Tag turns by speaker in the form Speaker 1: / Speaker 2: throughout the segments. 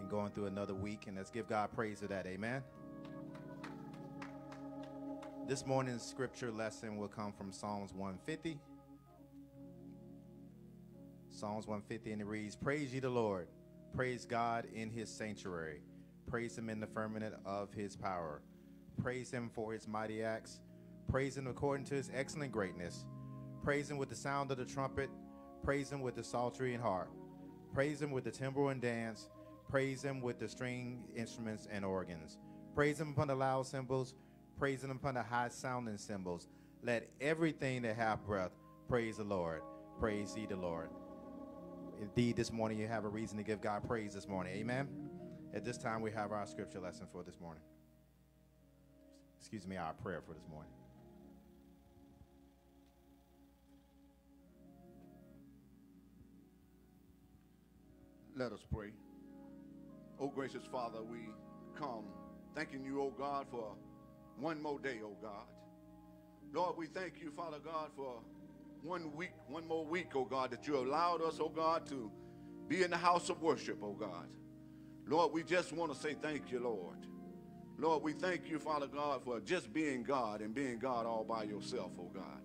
Speaker 1: and
Speaker 2: going through another week. And let's give God praise for that. Amen. This morning's scripture lesson will come from Psalms 150. Psalms 150, and it reads Praise ye the Lord. Praise God in his sanctuary. Praise him in the firmament of his power. Praise him for his mighty acts. Praise him according to his excellent greatness. Praise him with the sound of the trumpet. Praise him with the psaltery and harp. Praise him with the timbrel and dance. Praise him with the string instruments and organs. Praise him upon the loud cymbals. Praise him upon the high sounding cymbals. Let everything that hath breath praise the Lord. Praise ye the Lord. Indeed, this morning you have a reason to give God praise this morning. Amen. At this time, we have our scripture lesson for this morning. Excuse me, our prayer for this morning.
Speaker 3: Let us pray. Oh, gracious Father, we come thanking you, oh God, for one more day, oh God. Lord, we thank you, Father God, for one week, one more week, oh God, that you allowed us, oh God, to be in the house of worship, oh God. Lord, we just want to say thank you, Lord. Lord, we thank you, Father God, for just being God and being God all by yourself, oh God.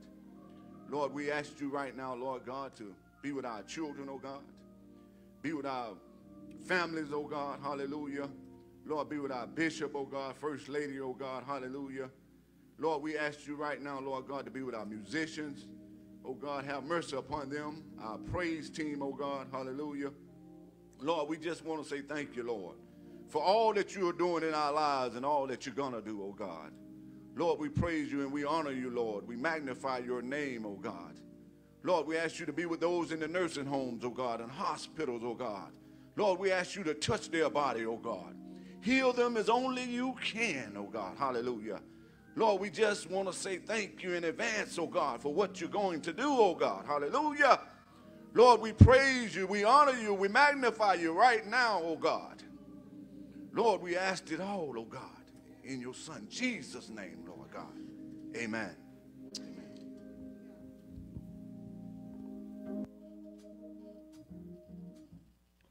Speaker 3: Lord, we ask you right now, Lord God, to be with our children, oh God. Be with our families, oh God, hallelujah. Lord, be with our bishop, oh God, first lady, oh God, hallelujah. Lord, we ask you right now, Lord God, to be with our musicians. Oh God, have mercy upon them. Our praise team, oh God, hallelujah. Lord, we just want to say thank you, Lord, for all that you are doing in our lives and all that you're going to do, oh God. Lord, we praise you and we honor you, Lord. We magnify your name, oh God. Lord, we ask you to be with those in the nursing homes, oh God, and hospitals, oh God. Lord, we ask you to touch their body, oh God. Heal them as only you can, oh God. Hallelujah. Lord, we just want to say thank you in advance, oh God, for what you're going to do, oh God. Hallelujah. Lord, we praise you, we honor you, we magnify you right now, oh God. Lord, we ask it all, oh God, in your Son Jesus' name, Lord God. Amen.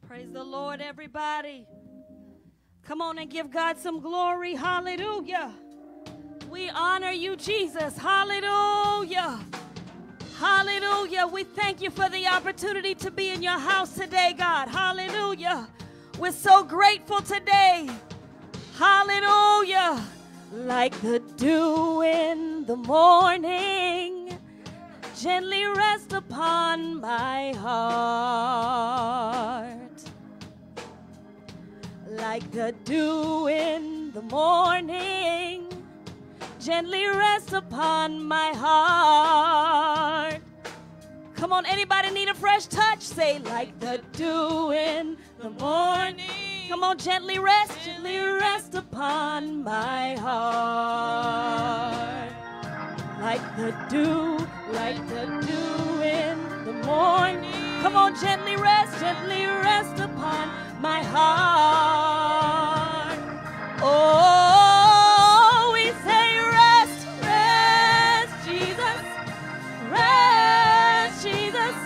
Speaker 4: Praise the Lord, everybody. Come on and give God some glory. Hallelujah. We honor you, Jesus. Hallelujah. Hallelujah. We thank you for the opportunity to be in your house today, God. Hallelujah. We're so grateful today. Hallelujah. Like the dew in the morning, gently rest upon my heart. Like the dew in the morning, gently rest upon my heart. Come on, anybody need a fresh touch? Say, like the dew in the morning. Come on, gently rest, gently rest upon my heart. Like the dew, like the dew in the morning. Come on, gently rest, gently rest upon my heart. Oh, we say rest, rest, Jesus. Rest, Jesus.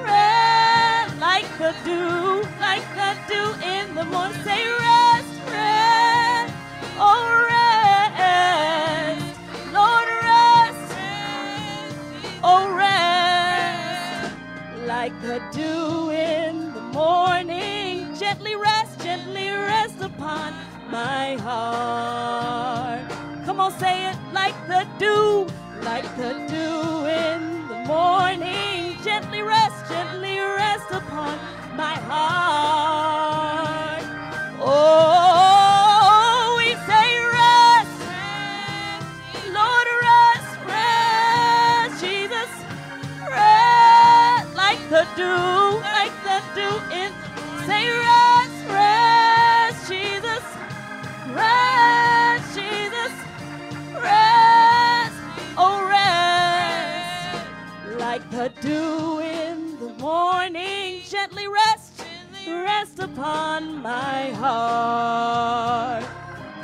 Speaker 4: Rest like the dew, like the dew in the morning. Say rest, rest, oh rest, Lord rest, oh rest, like the dew upon my heart. Come on, say it like the dew, like the dew in the morning. Gently rest, gently rest upon my heart. Oh, we say rest, Lord, rest, rest, Jesus, rest like the dew, rest, Jesus, rest, oh rest, like the dew in the morning. Gently rest, rest upon my heart.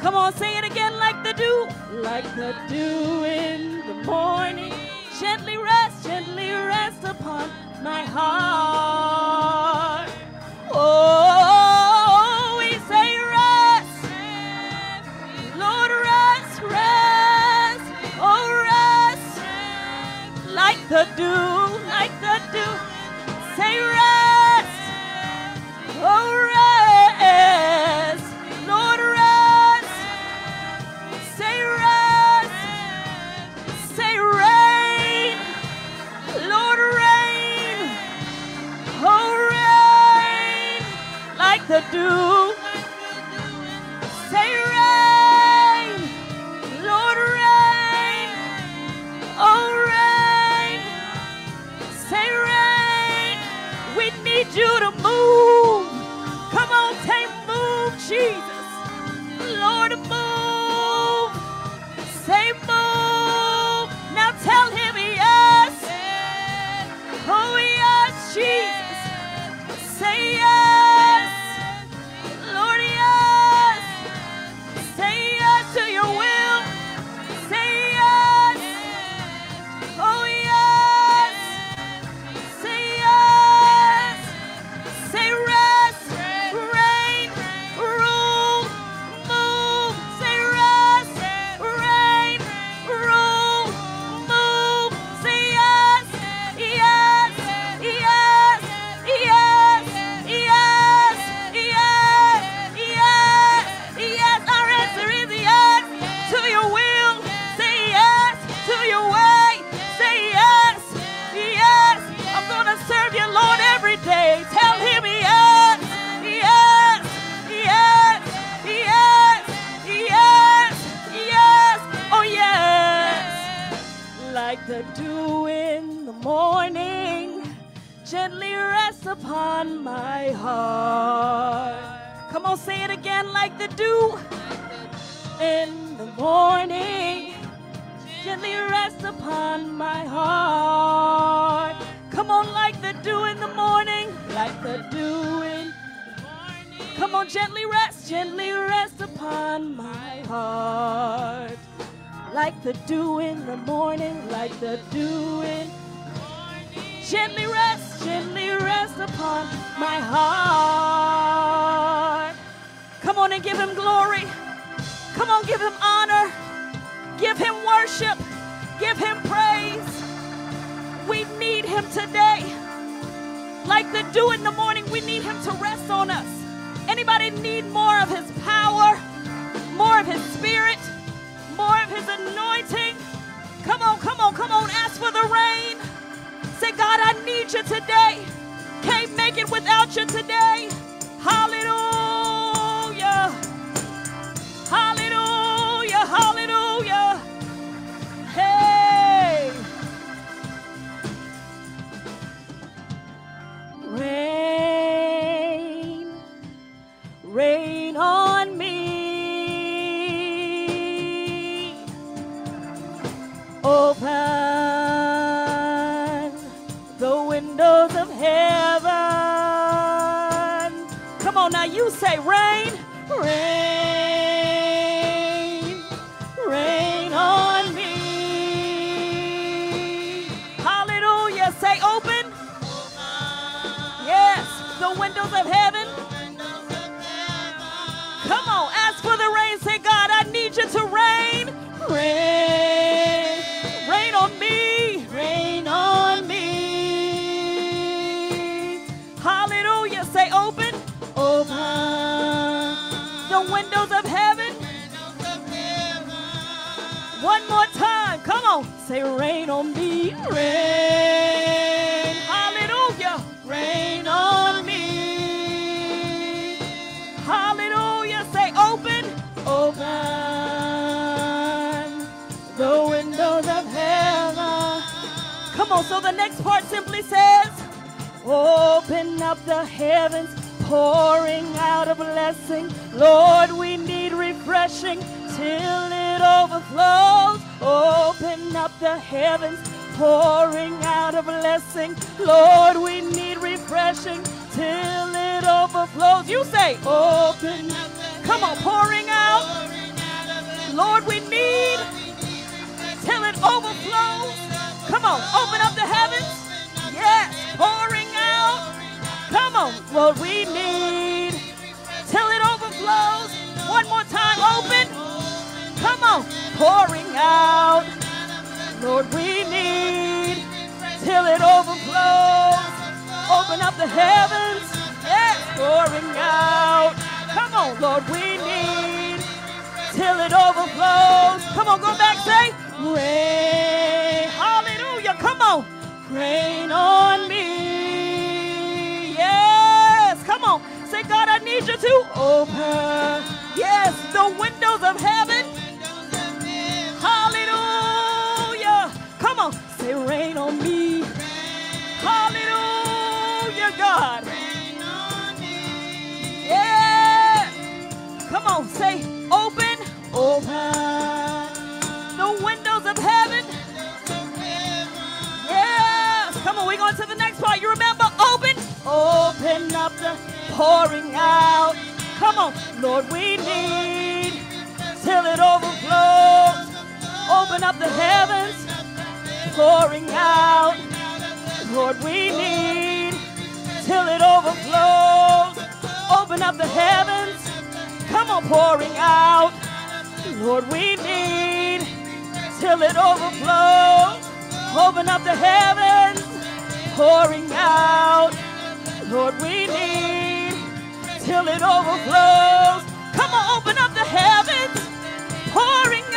Speaker 4: Come on, say it again like the dew, like the dew in the morning. Gently rest, gently rest upon my heart. Dew in the morning, like the dew in. Gently rest, gently rest upon my heart. Come on and give him glory. Come on, give him honor. Give him worship. Give him praise. We need him today. Like the dew in the morning, we need him to rest on us. Anybody need more of his power, more of his spirit, his anointing? Come on, come on, come on. Ask for the rain. Say, God, I need you today. Can't make it without you today. Hallelujah. One more time. Come on. Say, rain on me. Rain. Hallelujah. Rain on me. Hallelujah. Say, open. Open the windows of heaven. Come on. So the next part simply says, Open up the heavens, pouring out a blessing. Lord, we need refreshing till it overflows. Open up the heavens, pouring out a blessing. Lord, we need refreshing till it overflows. You say, open. Come on, pouring out. Lord, we need till it overflows. Come on, open up the heavens. Yes, pouring out. Come on, Lord, we need till it overflows. One more time, open. On, pouring out. Lord, we need till it overflows. Open up the heavens. Yes, pouring out. Come on, Lord, we need till it overflows. Come on, go back, say, rain. Hallelujah. Come on, rain on me. Yes, come on. Say, God, I need you to open. Yes, the windows of heaven. Say, rain on me. Hallelujah, God. Yeah. Come on, say, open, open the windows of heaven. Yes. Come on, we're going to the next part. You remember, open, open up the pouring out. Come on, Lord, we need till it overflows. Open up the heavens, pouring out. Lord, we need till it overflows. Open up the heavens, come on, pouring out. Lord, we need till it overflows. Open up the heavens, pouring out. Lord, we need till it overflows. Come on, open up the heavens, pouring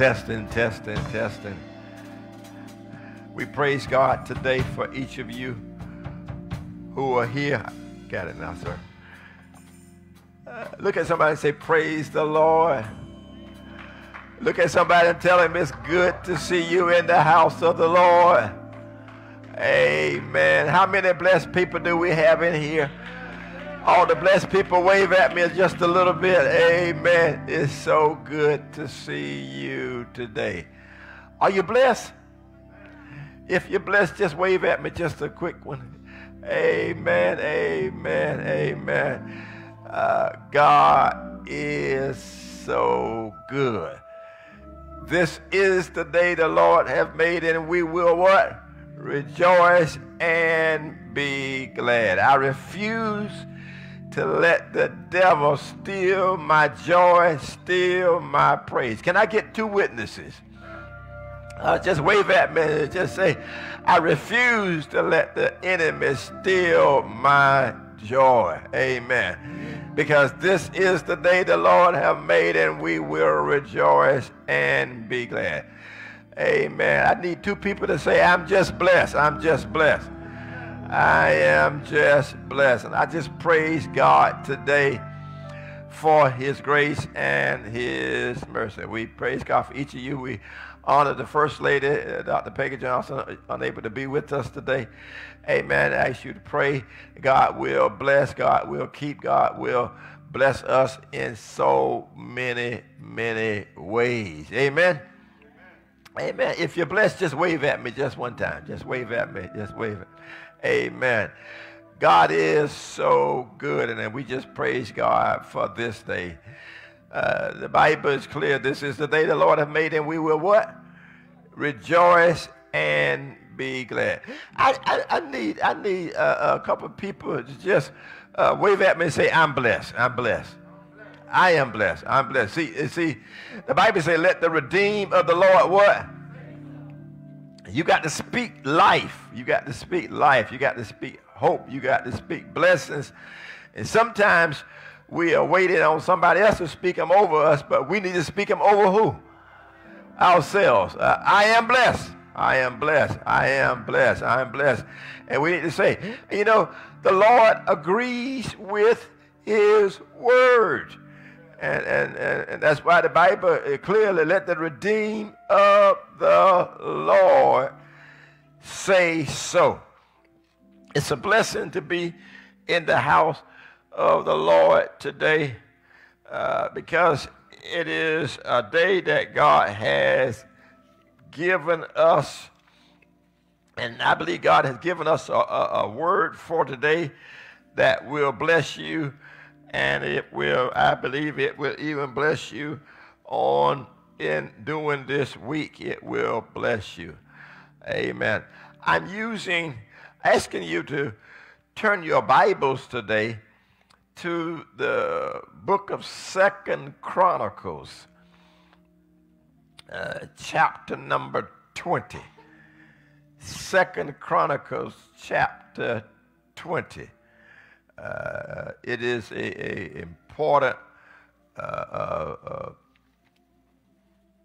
Speaker 5: Testing, testing, testing. We praise God today for each of you who are here. Got it now, sir. Uh, look at somebody and say, Praise the Lord. Look at somebody and tell him it's good to see you in the house of the Lord. Amen. How many blessed people do we have in here? All the blessed people wave at me just a little bit. Amen. It's so good to see you today. Are you blessed? If you're blessed, just wave at me just a quick one. Amen. Amen. Amen. Uh, God is so good. This is the day the Lord have made, and we will what? Rejoice and be glad. I refuse to let the devil steal my joy, steal my praise. Can I get two witnesses? Uh, just wave at me and just say, I refuse to let the enemy steal my joy. Amen. Because this is the day the Lord have made and we will rejoice and be glad. Amen. I need two people to say, I'm just blessed. I'm just blessed. I am just blessed. And I just praise God today for his grace and his mercy. We praise God for each of you. We honor the First Lady, uh, Dr. Peggy Johnson, uh, unable to be with us today. Amen. I ask you to pray. God will bless. God will keep. God will bless us in so many, many ways. Amen. Amen. If you're blessed, just wave at me just one time. Just wave at me. Just wave it. Amen. God is so good, and we just praise God for this day. Uh, the Bible is clear. This is the day the Lord has made, and we will what? Rejoice and be glad. I, I, I need I need uh, a couple of people to just uh, wave at me and say, "I'm blessed. I'm blessed. I am blessed. I'm blessed." See, see, the Bible says, "Let the redeemed of the Lord what." You got to speak life. You got to speak life. You got to speak hope. You got to speak blessings. And sometimes we are waiting on somebody else to speak them over us, but we need to speak them over who? Ourselves. Uh, I am blessed. I am blessed. I am blessed. I am blessed. And we need to say, you know, the Lord agrees with his word. And, and, and, and that's why the Bible clearly let the redeemed of the Lord say so. It's a blessing to be in the house of the Lord today uh, because it is a day that God has given us. And I believe God has given us a, a, a word for today that will bless you and it will, I believe it will even bless you on in doing this week. It will bless you. Amen. I'm using, asking you to turn your Bibles today to the book of Second Chronicles, uh, chapter number 20. Second Chronicles, chapter 20. Uh, it is a, a important uh, uh, uh,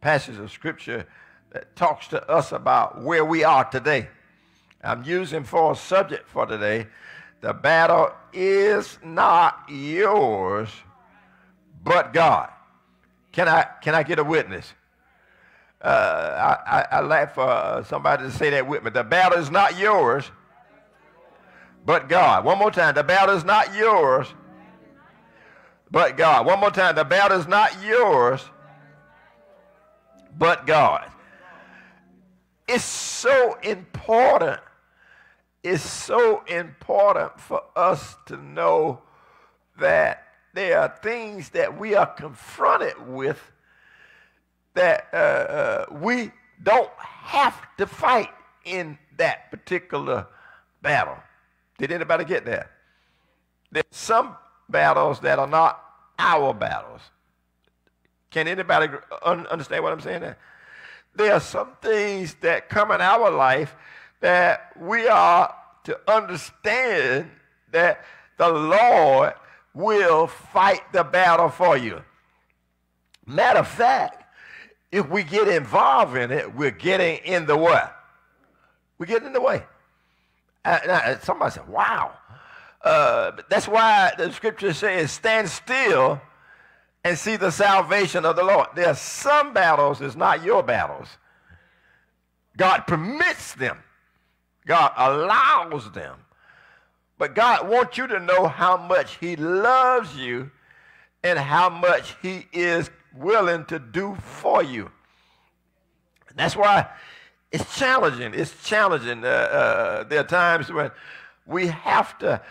Speaker 5: passage of scripture that talks to us about where we are today. I'm using for a subject for today. The battle is not yours, but God. Can I can I get a witness? Uh, I, I, I like for uh, somebody to say that with me. The battle is not yours, but God. One more time. The battle is not yours, but God. One more time. The battle is not yours, but God. It's so important. It's so important for us to know that there are things that we are confronted with that uh, uh, we don't have to fight in that particular battle. Did anybody get that? There's some battles that are not our battles. Can anybody un- understand what I'm saying there? There are some things that come in our life that we are to understand that the Lord will fight the battle for you. Matter of fact, if we get involved in it, we're getting in the way. We're getting in the way. Uh, somebody said, wow. Uh, that's why the scripture says, stand still and see the salvation of the Lord. There are some battles that's not your battles. God permits them. God allows them. But God wants you to know how much he loves you and how much he is willing to do for you. That's why it's challenging. It's challenging. Uh, uh, there are times when we have to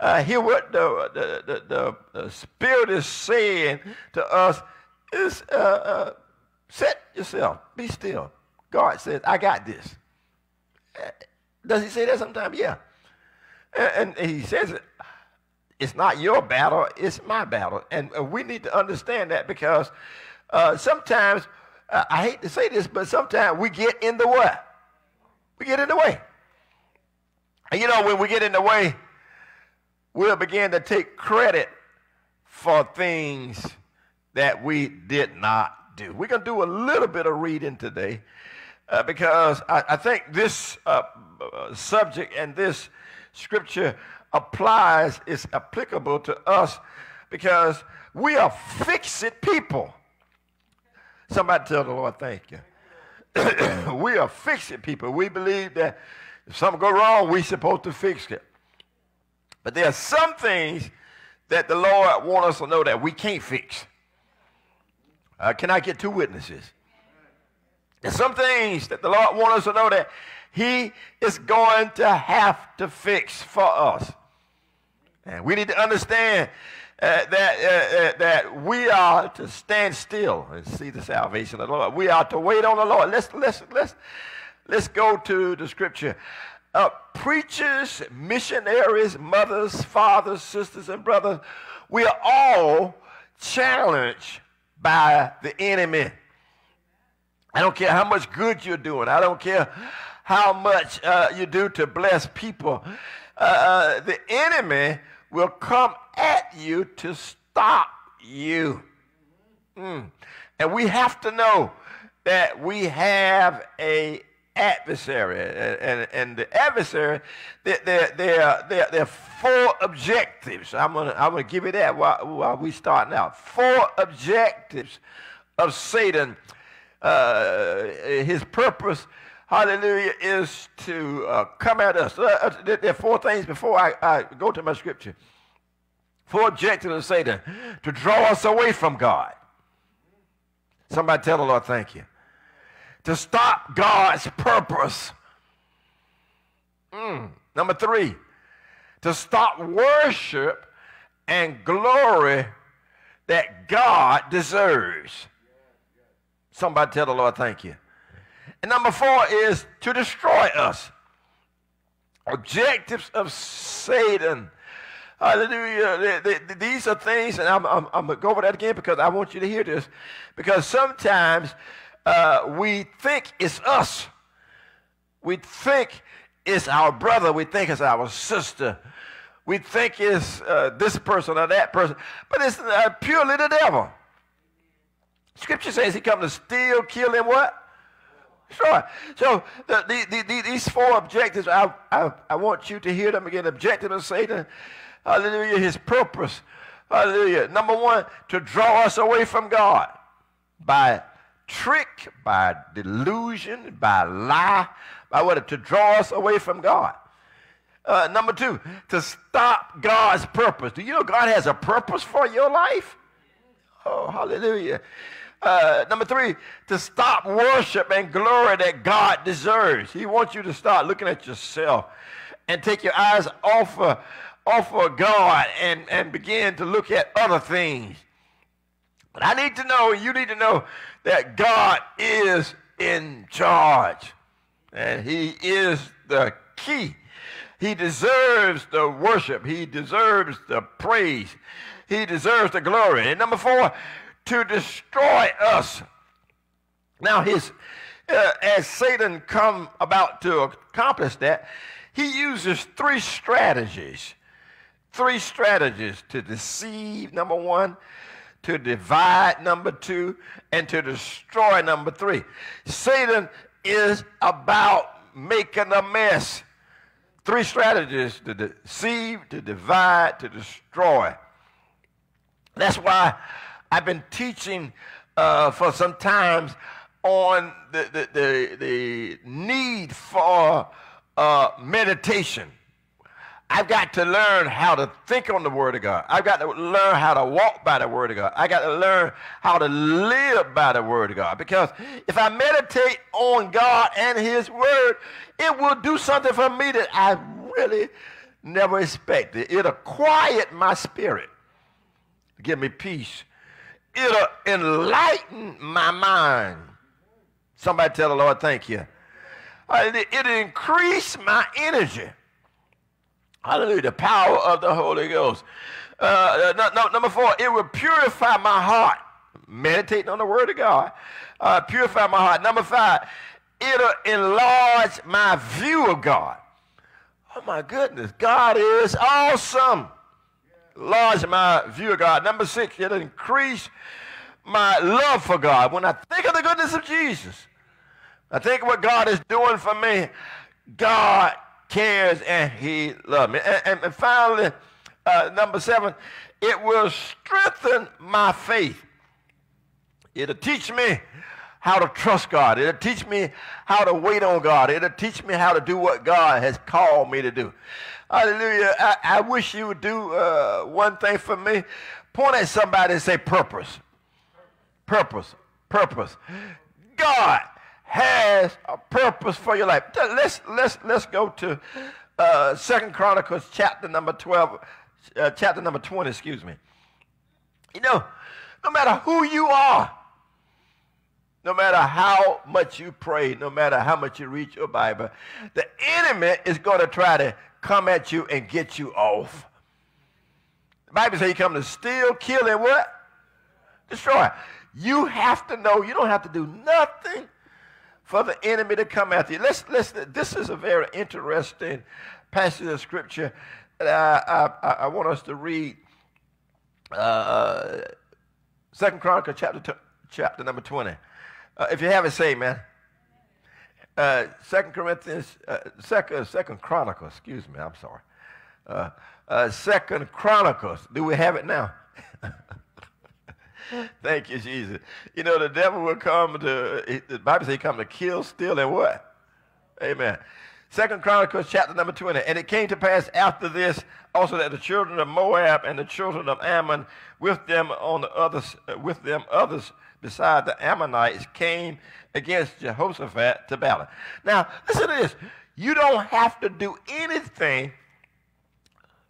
Speaker 5: uh, hear what the, the, the, the, Spirit is saying to us is uh, uh, set yourself, be still. God says, I got this. Uh, does he say that sometimes? Yeah. And, and he says, it's not your battle, it's my battle. And we need to understand that because uh, sometimes, uh, I hate to say this, but sometimes we get in the way. We get in the way. And you know, when we get in the way, we'll begin to take credit for things that we did not do. We're going to do a little bit of reading today uh, because I, I, think this uh, subject and this scripture applies, is applicable to us because we are fixed people. Somebody tell the Lord, thank you. we are fixing people. We believe that if something go wrong, we're supposed to fix it. But there are some things that the Lord wants us to know that we can't fix. Uh, can I get two witnesses? There's some things that the Lord wants us to know that He is going to have to fix for us. And we need to understand uh, that, uh, uh, that we are to stand still and see the salvation of the Lord. We are to wait on the Lord. Let's, let's, let's, let's go to the scripture. Uh, preachers, missionaries, mothers, fathers, sisters, and brothers, we are all challenged by the enemy. I don't care how much good you're doing. I don't care how much uh, you do to bless people. Uh, the enemy will come at you to stop you. Mm. And we have to know that we have a adversary. And, and, and the adversary, there, there, there, there, are four objectives. I'm going to I'm gonna give you that while, while we start now. Four objectives of Satan. Uh, his purpose, hallelujah, is to uh, come at us. Uh, uh there are four things before I, I go to my scripture. Four objectives of Satan to draw us away from God. Somebody tell the Lord, thank you. To stop God's purpose. Mm. Number three, to stop worship and glory that God deserves. Somebody tell the Lord, thank you. And number four is to destroy us. Objectives of Satan Hallelujah. These are things, and I'm, I'm, I'm going to go over that again because I want you to hear this. Because sometimes uh, we think it's us. We think it's our brother. We think it's our sister. We think it's uh, this person or that person. But it's uh, purely the devil. Scripture says he come to steal, kill, and what? Sure. So the, the, the, these four objectives, I, I, I want you to hear them again. Objective of Satan hallelujah, his purpose, hallelujah. Number one, to draw us away from God by trick, by delusion, by lie, by what? To draw us away from God. Uh, number two, to stop God's purpose. Do you know God has a purpose for your life? Oh, hallelujah. Uh, number three, to stop worship and glory that God deserves. He wants you to start looking at yourself and take your eyes off of, off of God and, and begin to look at other things. But I need to know, you need to know that God is in charge. And He is the key. He deserves the worship. He deserves the praise. He deserves the glory. And number four, to destroy us. Now, his, uh, as Satan come about to accomplish that, he uses three strategies. Three strategies to deceive, number one, to divide, number two, and to destroy, number three. Satan is about making a mess. Three strategies to deceive, to divide, to destroy. That's why I've been teaching uh, for some times on the, the, the, the need for uh, meditation. I've got to learn how to think on the Word of God. I've got to learn how to walk by the Word of God. I got to learn how to live by the Word of God. Because if I meditate on God and His Word, it will do something for me that I really never expected. It'll quiet my spirit, give me peace it'll enlighten my mind. Somebody tell the Lord, thank you. Uh, it'll increase my energy. Hallelujah. The power of the Holy Ghost. Uh, no, no, number four, it will purify my heart. Meditating on the Word of God. Uh, purify my heart. Number five, it'll enlarge my view of God. Oh my goodness, God is awesome enlarge my view of God. Number six, it'll increase my love for God. When I think of the goodness of Jesus, I think of what God is doing for me. God cares and He loves me. And, and, and finally, uh, number seven, it will strengthen my faith. It'll teach me how to trust God. It'll teach me how to wait on God. It'll teach me how to do what God has called me to do. Hallelujah. I, I wish you would do uh, one thing for me. Point at somebody and say purpose. Purpose. Purpose. God has a purpose for your life. Let's, let's, let's go to uh, Second Chronicles chapter number 12, uh, chapter number 20, excuse me. You know, no matter who you are, no matter how much you pray, no matter how much you read your Bible, the enemy is going to try to come at you and get you off. The Bible says he come to steal, kill, and what? Destroy. You have to know, you don't have to do nothing for the enemy to come after you. Let's, let's, this is a very interesting passage of scripture that I, I, want us to read. Uh, Second Chronicle chapter, chapter number 20. Uh, if you have it, say, man. Uh, Second Corinthians, uh, Second Second Chronicles. Excuse me, I'm sorry. Uh, uh, Second Chronicles. Do we have it now? Thank you, Jesus. You know the devil will come to. The Bible says he come to kill, steal, and what? Amen. Second Chronicles chapter number 20. And it came to pass after this also that the children of Moab and the children of Ammon with them on the others with them others beside the Ammonites came against Jehoshaphat to battle. Now, listen to this. You don't have to do anything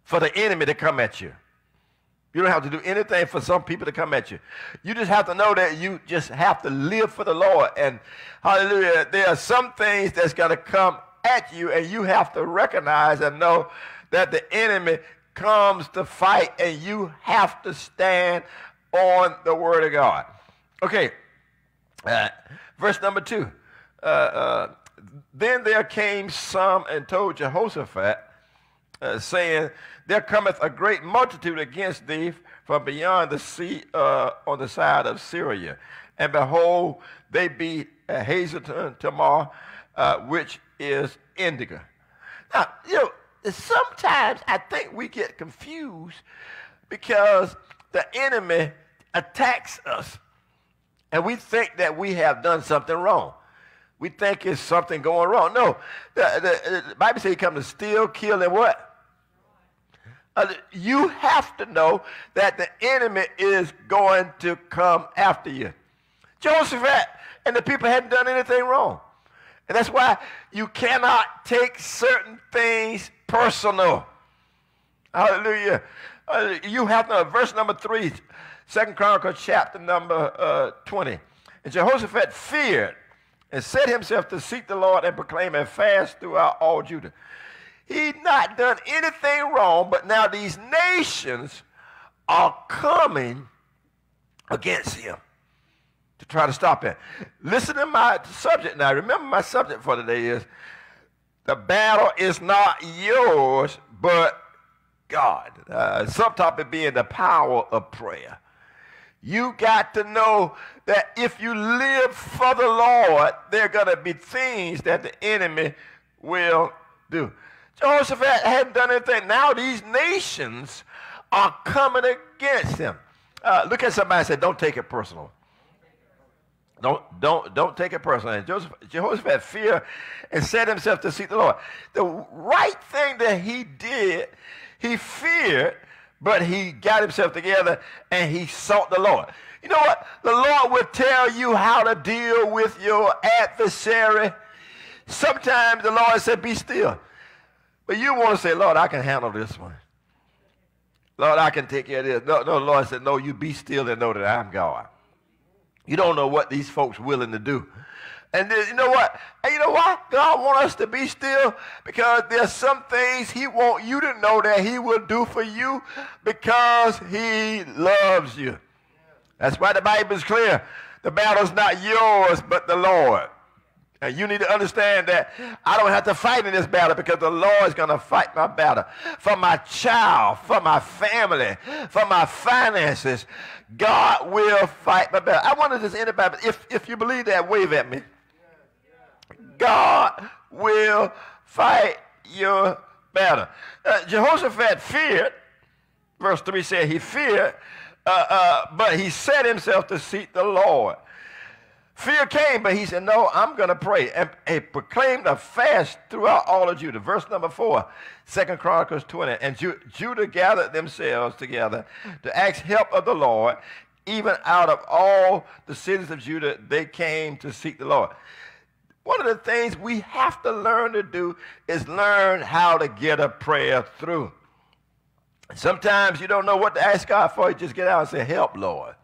Speaker 5: for the enemy to come at you. You don't have to do anything for some people to come at you. You just have to know that you just have to live for the Lord. And hallelujah, there are some things that's going to come at you, and you have to recognize and know that the enemy comes to fight, and you have to stand on the word of God. Okay, uh, verse number two. Uh, uh, then there came some and told Jehoshaphat, uh, saying, There cometh a great multitude against thee from beyond the sea uh, on the side of Syria. And behold, they be Hazazon Tamar, uh, which is Engedi. Now, you know, sometimes I think we get confused because the enemy attacks us And we think that we have done something wrong. We think it's something going wrong. No, the, the, the Bible says he come to steal, kill, and what? Uh, you have to know that the enemy is going to come after you. Jehoshaphat and the people hadn't done anything wrong. And that's why you cannot take certain things personal. Hallelujah. Uh, you have to, verse number three, Second Chronicles chapter number uh, 20. And Jehoshaphat feared and set himself to seek the Lord and proclaim a fast throughout all Judah. He'd not done anything wrong, but now these nations are coming against him to try to stop him. Listen to my subject now. Remember, my subject for today is the battle is not yours, but God. Uh, subtopic being the power of prayer. You got to know that if you live for the Lord, there are going to be things that the enemy will do. Jehoshaphat hadn't done anything. Now these nations are coming against him. Uh, look at somebody and say, don't take it personal. Don't, don't, don't take it personally. And Joseph, Jehoshaphat had fear and set himself to seek the Lord. The right thing that he did, he feared, but he got himself together and he sought the Lord. You know what? The Lord will tell you how to deal with your adversary. Sometimes the Lord said, be still. But you want to say, Lord, I can handle this one. Lord, I can take care of this. No, no, the Lord said, no, you be still and know that I'm God. You don't know what these folks willing to do. And then, you know what? And you know why? God want us to be still because there's some things he want you to know that he will do for you because he loves you. That's why the Bible is clear. The battle's not yours, but the Lord. And you need to understand that I don't have to fight in this battle because the Lord is going to fight my battle. For my child, for my family, for my finances, God will fight my battle. I wonder if anybody, if, if you believe that, wave at me. God will fight your battle. Uh, Jehoshaphat feared, verse 3 said he feared, uh, uh, but he set himself to seek the Lord. Fear came, but he said, No, I'm going to pray. And he proclaimed a fast throughout all of Judah. Verse number four, Second Chronicles 20. And Ju- Judah gathered themselves together to ask help of the Lord. Even out of all the cities of Judah, they came to seek the Lord. One of the things we have to learn to do is learn how to get a prayer through. Sometimes you don't know what to ask God for. You just get out and say, Help, Lord.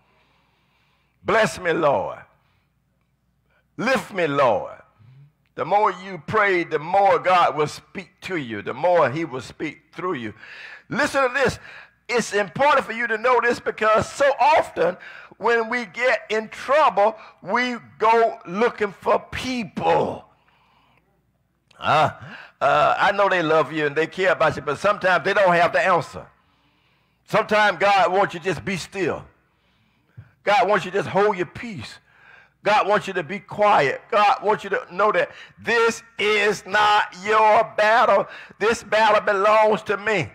Speaker 5: Bless me, Lord. Lift me, Lord. The more you pray, the more God will speak to you, the more He will speak through you. Listen to this. It's important for you to know this because so often when we get in trouble, we go looking for people. Uh, uh, I know they love you and they care about you, but sometimes they don't have the answer. Sometimes God wants you to just be still. God wants you to just hold your peace. God wants you to be quiet. God wants you to know that this is not your battle. This battle belongs to me.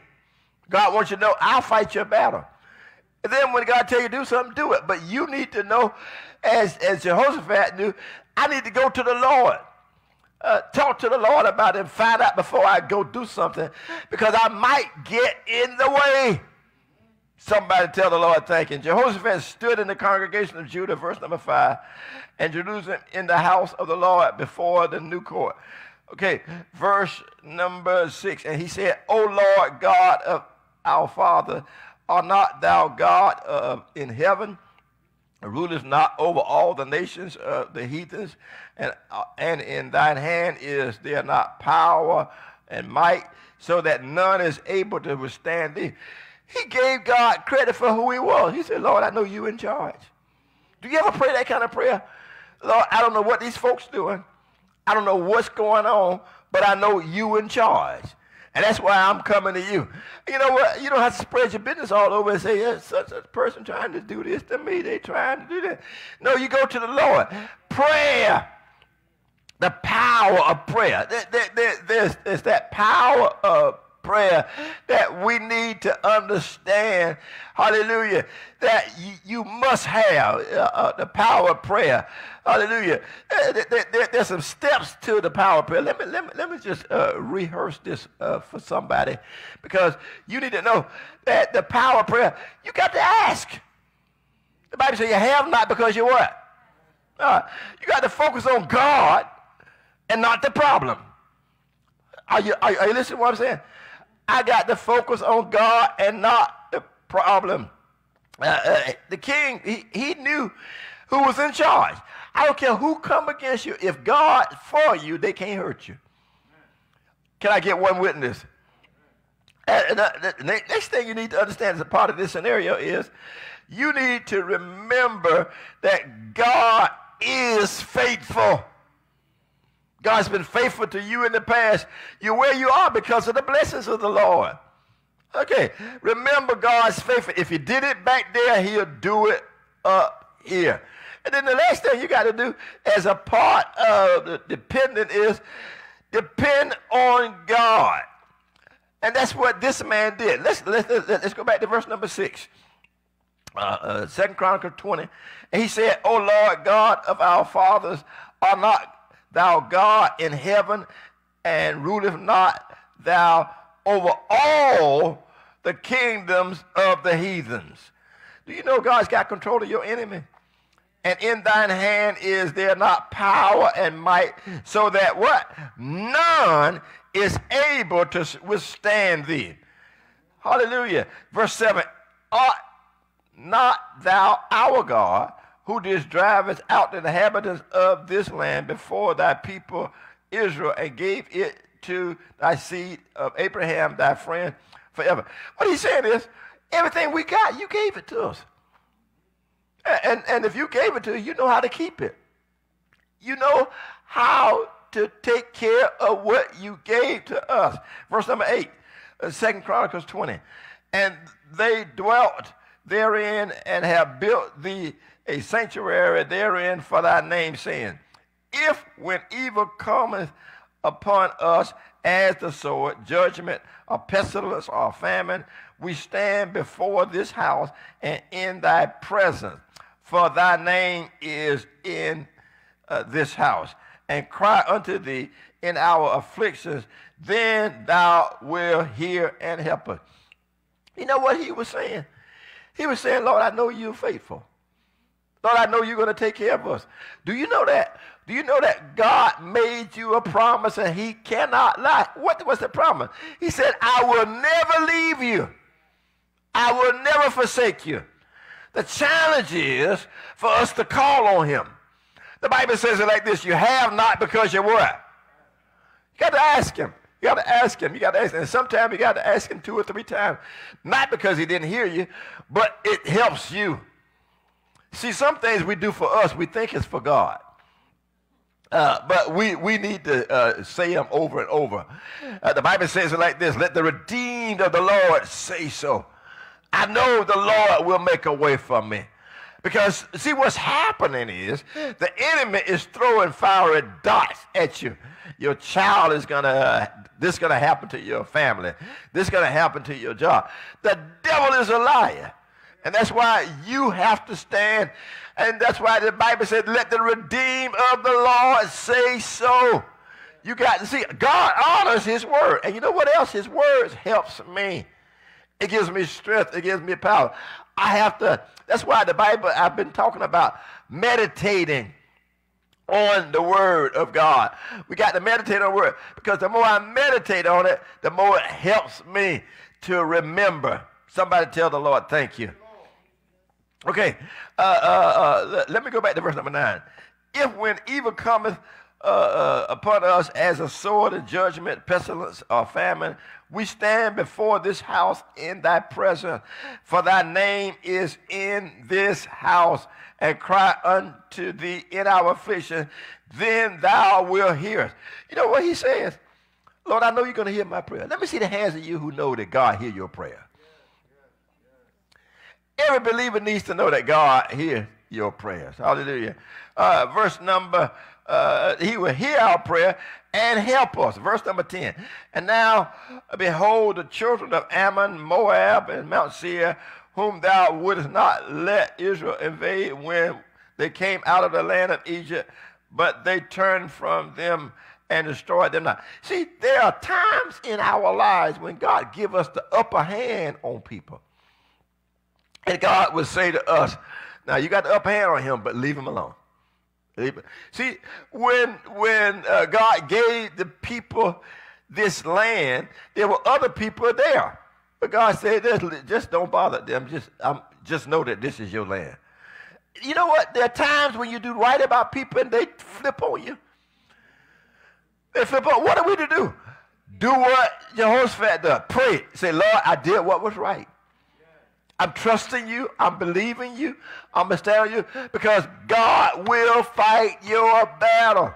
Speaker 5: God wants you to know I'll fight your battle. And then when God tell you to do something, do it. But you need to know, as, as Jehoshaphat knew, I need to go to the Lord. Uh, talk to the Lord about it and find out before I go do something because I might get in the way. Somebody tell the Lord thank you. Jehoshaphat stood in the congregation of Judah, verse number five, and Jerusalem in the house of the Lord before the new court. Okay, verse number six. And he said, O Lord God of our Father, are not thou God uh, in heaven? Rulest not over all the nations of the heathens, and, uh, and in thine hand is there not power and might, so that none is able to withstand thee. He gave God credit for who he was. He said, Lord, I know you in charge. Do you ever pray that kind of prayer? Lord, I don't know what these folks doing. I don't know what's going on, but I know you in charge. And that's why I'm coming to you. You know what? You don't have to spread your business all over and say, yes, such a person trying to do this to me. They trying to do that. No, you go to the Lord. Prayer. The power of prayer. There, there, there, there's, there's that power of prayer that we need to understand, hallelujah, that you, you must have uh, uh, the power of prayer. Hallelujah. Uh, there, there, there's some steps to the power of prayer. Let me, let me, let me just uh, rehearse this uh, for somebody because you need to know that the power of prayer, you got to ask. The Bible says you have not because you what? Uh, you got to focus on God and not the problem. Are you, are, are you listening to what I'm saying? I got to focus on God and not the problem. Uh, uh, the king, he, he knew who was in charge. I don't care who come against you. If God for you, they can't hurt you. Can I get one witness? And, uh, the next thing you need to understand as a part of this scenario is you need to remember that God is faithful. God's been faithful to you in the past. You're where you are because of the blessings of the Lord. Okay, remember God's faithful. If He did it back there, He'll do it up here. And then the last thing you got to do as a part of the dependent is depend on God. And that's what this man did. Let's, let's, let's go back to verse number six. Uh, uh, Second Chronicle 20. And he said, O Lord God of our fathers, are not thou God in heaven, and ruleth not thou over all the kingdoms of the heathens? Do you know God's got control of your enemy? And in thine hand is there not power and might, so that what? None is able to withstand thee. Hallelujah. Verse 7 Art not thou our God, who didst drive us out the inhabitants of this land before thy people Israel, and gave it to thy seed of Abraham, thy friend, forever. What he's saying is, everything we got, you gave it to us. And, and if you gave it to you, you know how to keep it. You know how to take care of what you gave to us. Verse number 8, uh, Chronicles 20. And they dwelt therein and have built thee a sanctuary therein for thy name's saying, If when evil cometh upon us as the sword, judgment, or pestilence, or famine, we stand before this house and in thy presence, for thy name is in uh, this house, and cry unto thee in our afflictions, then thou wilt hear and help us. You know what he was saying? He was saying, Lord, I know you're faithful. Lord, I know you're going to take care of us. Do you know that? Do you know that God made you a promise and he cannot lie? What was the promise? He said, I will never leave you. I will never forsake you. The challenge is for us to call on him. The Bible says it like this, you have not because you what? You got to ask him. You got to ask him. You got to ask him. And sometimes you got to ask him two or three times. Not because he didn't hear you, but it helps you. See, some things we do for us, we think it's for God. Uh, but we, we need to uh, say them over and over. Uh, the Bible says it like this Let the redeemed of the Lord say so. I know the Lord will make a way for me. Because, see, what's happening is the enemy is throwing fiery darts at you. Your child is going to, this is going to happen to your family. This is going to happen to your job. The devil is a liar. And that's why you have to stand. And that's why the Bible said, let the redeemed of the Lord say so. You got to see, God honors his word. And you know what else? His words helps me. It gives me strength. It gives me power. I have to, that's why the Bible, I've been talking about meditating on the word of God. We got to meditate on the word because the more I meditate on it, the more it helps me to remember. Somebody tell the Lord, thank you. Okay, uh, uh, uh, let me go back to verse number nine. If when evil cometh uh, uh, upon us as a sword of judgment, pestilence, or famine, we stand before this house in thy presence, for thy name is in this house, and cry unto thee in our affliction, then thou wilt hear us. You know what he says? Lord, I know you're going to hear my prayer. Let me see the hands of you who know that God hear your prayer. Every believer needs to know that God hears your prayers. Hallelujah. Uh, verse number uh, he will hear our prayer and help us. Verse number 10. And now, behold, the children of Ammon, Moab, and Mount Seir, whom thou wouldst not let Israel invade when they came out of the land of Egypt, but they turned from them and destroyed them not. See, there are times in our lives when God give us the upper hand on people. And God would say to us, now you got the upper hand on him, but leave him alone. See, when, when uh, God gave the people this land, there were other people there. But God said, just don't bother them. Just, um, just know that this is your land. You know what? There are times when you do right about people and they flip on you. They flip on. What are we to do? Do what Jehoshaphat does. Pray. Say, Lord, I did what was right. I'm trusting you. I'm believing you. I'm standing you because God will fight your battle.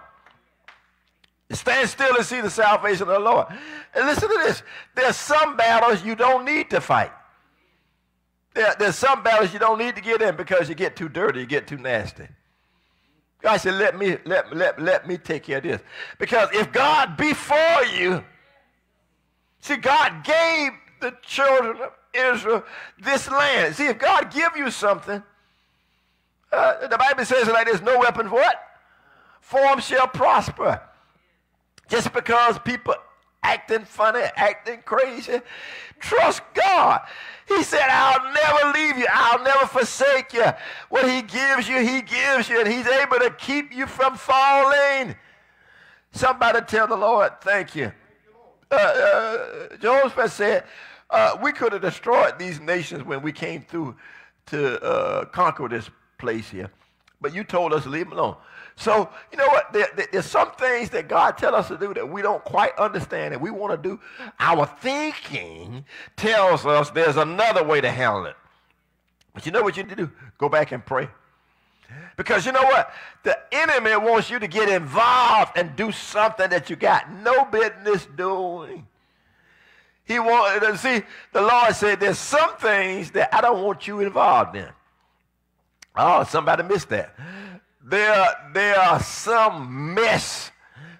Speaker 5: Stand still and see the salvation of the Lord. And listen to this. There's some battles you don't need to fight. There, there's some battles you don't need to get in because you get too dirty, you get too nasty. God said, let me, let, let, let me take care of this. Because if God be for you, see, God gave the children of Israel this land. See, if God give you something, uh, the Bible says like this, no weapon what? Form shall prosper. Just because people acting funny, acting crazy, trust God. He said, I'll never leave you. I'll never forsake you. What he gives you, he gives you, and he's able to keep you from falling. Somebody tell the Lord, thank you. Uh, uh, Jehoshaphat said, uh, we could have destroyed these nations when we came through to uh, conquer this place here. But you told us to leave them alone. So, you know what? There, there, there's some things that God tells us to do that we don't quite understand and we want to do. Our thinking tells us there's another way to handle it. But you know what you need to do? Go back and pray. Because you know what? The enemy wants you to get involved and do something that you got no business doing. He wanted to uh, see, the Lord said, there's some things that I don't want you involved in. Oh, somebody missed that. There, there are some mess.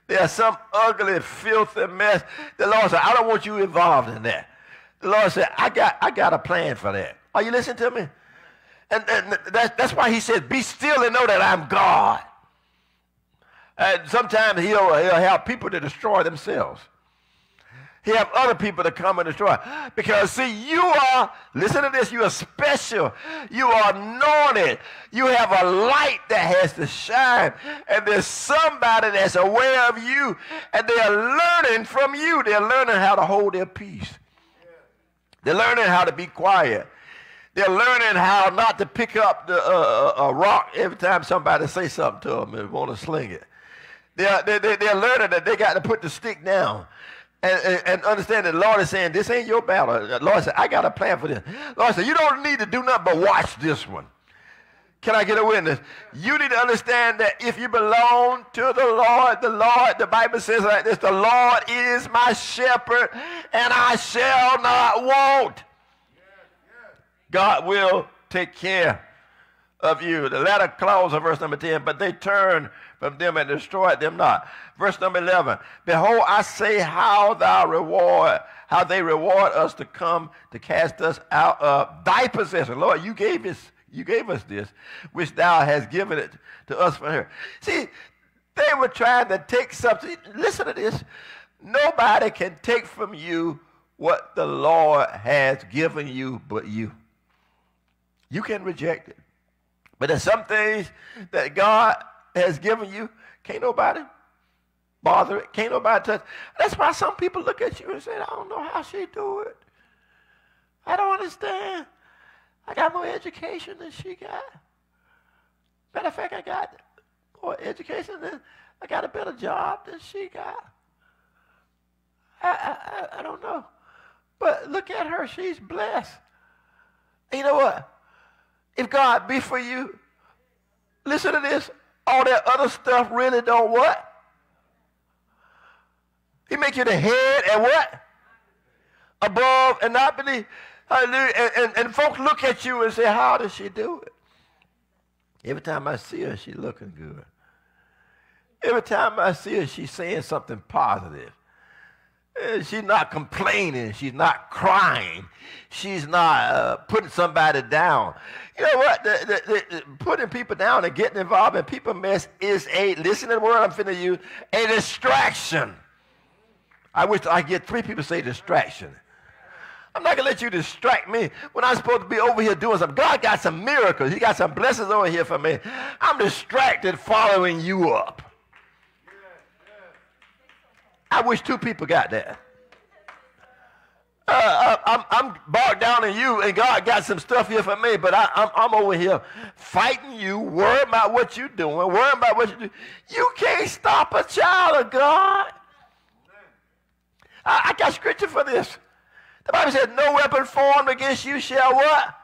Speaker 5: There are some ugly, filthy mess. The Lord said, I don't want you involved in that. The Lord said, I got, I got a plan for that. Are you listening to me? And, and that, that's why he says, be still and know that I'm God. And sometimes he'll, he'll have people to destroy themselves. He have other people to come and destroy. Because see, you are, listen to this, you are special. You are anointed. You have a light that has to shine. And there's somebody that's aware of you. And they are learning from you. They're learning how to hold their peace. They're learning how to be quiet. They're learning how not to pick up the uh, uh a rock every time somebody say something to them and want to sling it. They're, they're, they're learning that they got to put the stick down and, and, understand that the Lord is saying, this ain't your battle. The Lord said, I got a plan for this. The Lord said, you don't need to do nothing but watch this one. Can I get a witness? You need to understand that if you belong to the Lord, the Lord, the Bible says like this, the Lord is my shepherd and I shall not want. God will take care of you. The latter clause of verse number 10, but they turned from them and destroyed them not. Verse number 11, Behold, I say how thou reward, how they reward us to come to cast us out of thy possession. Lord, you gave us, you gave us this, which thou hast given it to us for here. See, they were trying to take something. Listen to this. Nobody can take from you what the Lord has given you but you. You can reject it. But there's some things that God has given you, can't nobody bother it. Can't nobody touch. That's why some people look at you and say, I don't know how she do it. I don't understand. I got more education than she got. Matter of fact, I got more education than I got a better job than she got. I, I, I don't know. But look at her. She's blessed. And you know what? If God be for you, listen to this all that other stuff really don't what? He make you the head and what? Above and not beneath. Hallelujah. And, and, and folks look at you and say, how does she do it? Every time I see her, she's looking good. Every time I see her, she's saying something positive. Uh, She's not complaining. She's not crying. She's not uh, putting somebody down. You know what? The, the, the, putting people down and getting involved in people mess is a, listen to the word I'm finna use, a distraction. I wish I get three people to say distraction. I'm not gonna let you distract me when I'm supposed to be over here doing something. God got some miracles. He got some blessings over here for me. I'm distracted following you up. I wish two people got that. Uh, I'm, I'm bogged down in you, and God got some stuff here for me, but I, I'm, I'm over here fighting you, worrying about what you're doing, worrying about what you do. You can't stop a child of God. I, I got scripture for this. The Bible says, no weapon formed against you shall what?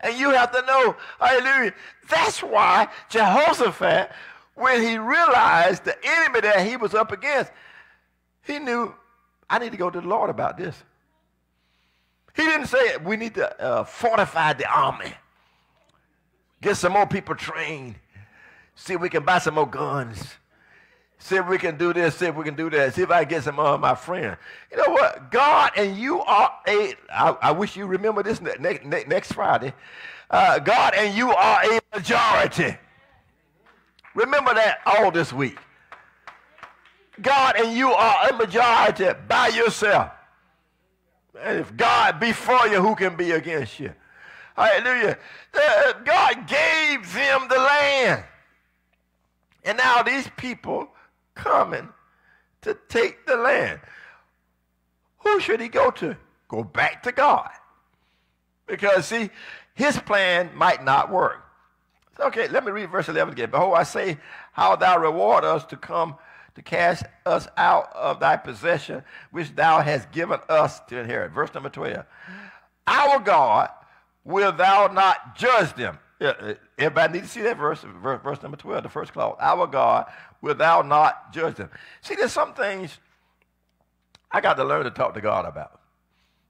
Speaker 5: And you have to know, hallelujah. That's why Jehoshaphat, when he realized the enemy that he was up against, he knew, I need to go to the Lord about this. He didn't say, we need to uh, fortify the army, get some more people trained, see if we can buy some more guns. See if we can do this, see if we can do that, see if I can get some more of my friends. You know what? God and you are a, I, I wish you remember this ne- ne- ne- next Friday. Uh, God and you are a majority. Remember that all this week. God and you are a majority by yourself. And if God be for you, who can be against you? Hallelujah. Uh, God gave them the land. And now these people coming to take the land. Who should he go to? Go back to God. Because, see, his plan might not work. Okay, let me read verse 11 again. Behold, I say, how thou reward us to come to cast us out of thy possession, which thou hast given us to inherit. Verse number 12. Our God, will thou not judge them? Everybody need to see that verse, verse, verse number 12, the first clause. Our God, will thou not judge them? See, there's some things I got to learn to talk to God about.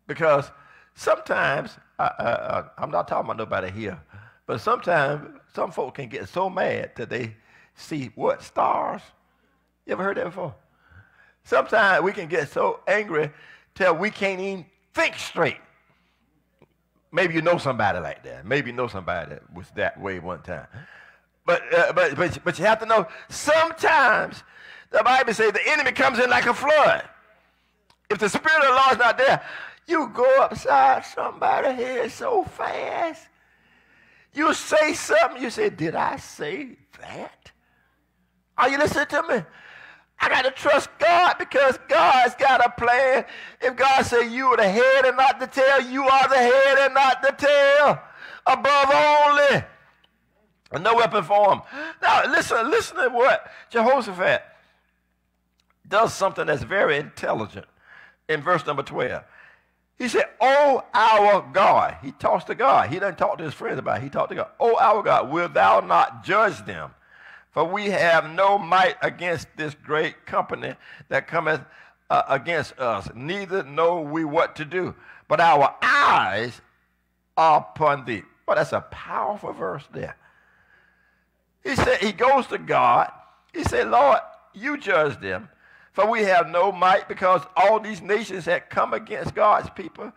Speaker 5: Because sometimes, I, I'm not talking about nobody here, but sometimes some folk can get so mad that they see what? Stars? You ever heard that before? Sometimes we can get so angry till we can't even think straight. Maybe you know somebody like that. Maybe you know somebody that was that way one time. But, uh, but, but, but you have to know sometimes the Bible says the enemy comes in like a flood. If the Spirit of the Lord is not there, you go upside somebody's head so fast. You say something, you say, Did I say that? Are you listening to me? I got to trust God because God's got a plan. If God say you are the head and not the tail, you are the head and not the tail. Above only. And no weapon form. Now listen, listen to what Jehoshaphat does something that's very intelligent in verse number 12. He said, Oh, our God. He talks to God. He doesn't talk to his friends about it. He talked to God. Oh, our God, will thou not judge them? For we have no might against this great company that cometh uh, against us, neither know we what to do. But our eyes are upon thee. Well, that's a powerful verse there. He said, He goes to God. He said, Lord, you judge them. For we have no might because all these nations had come against God's people.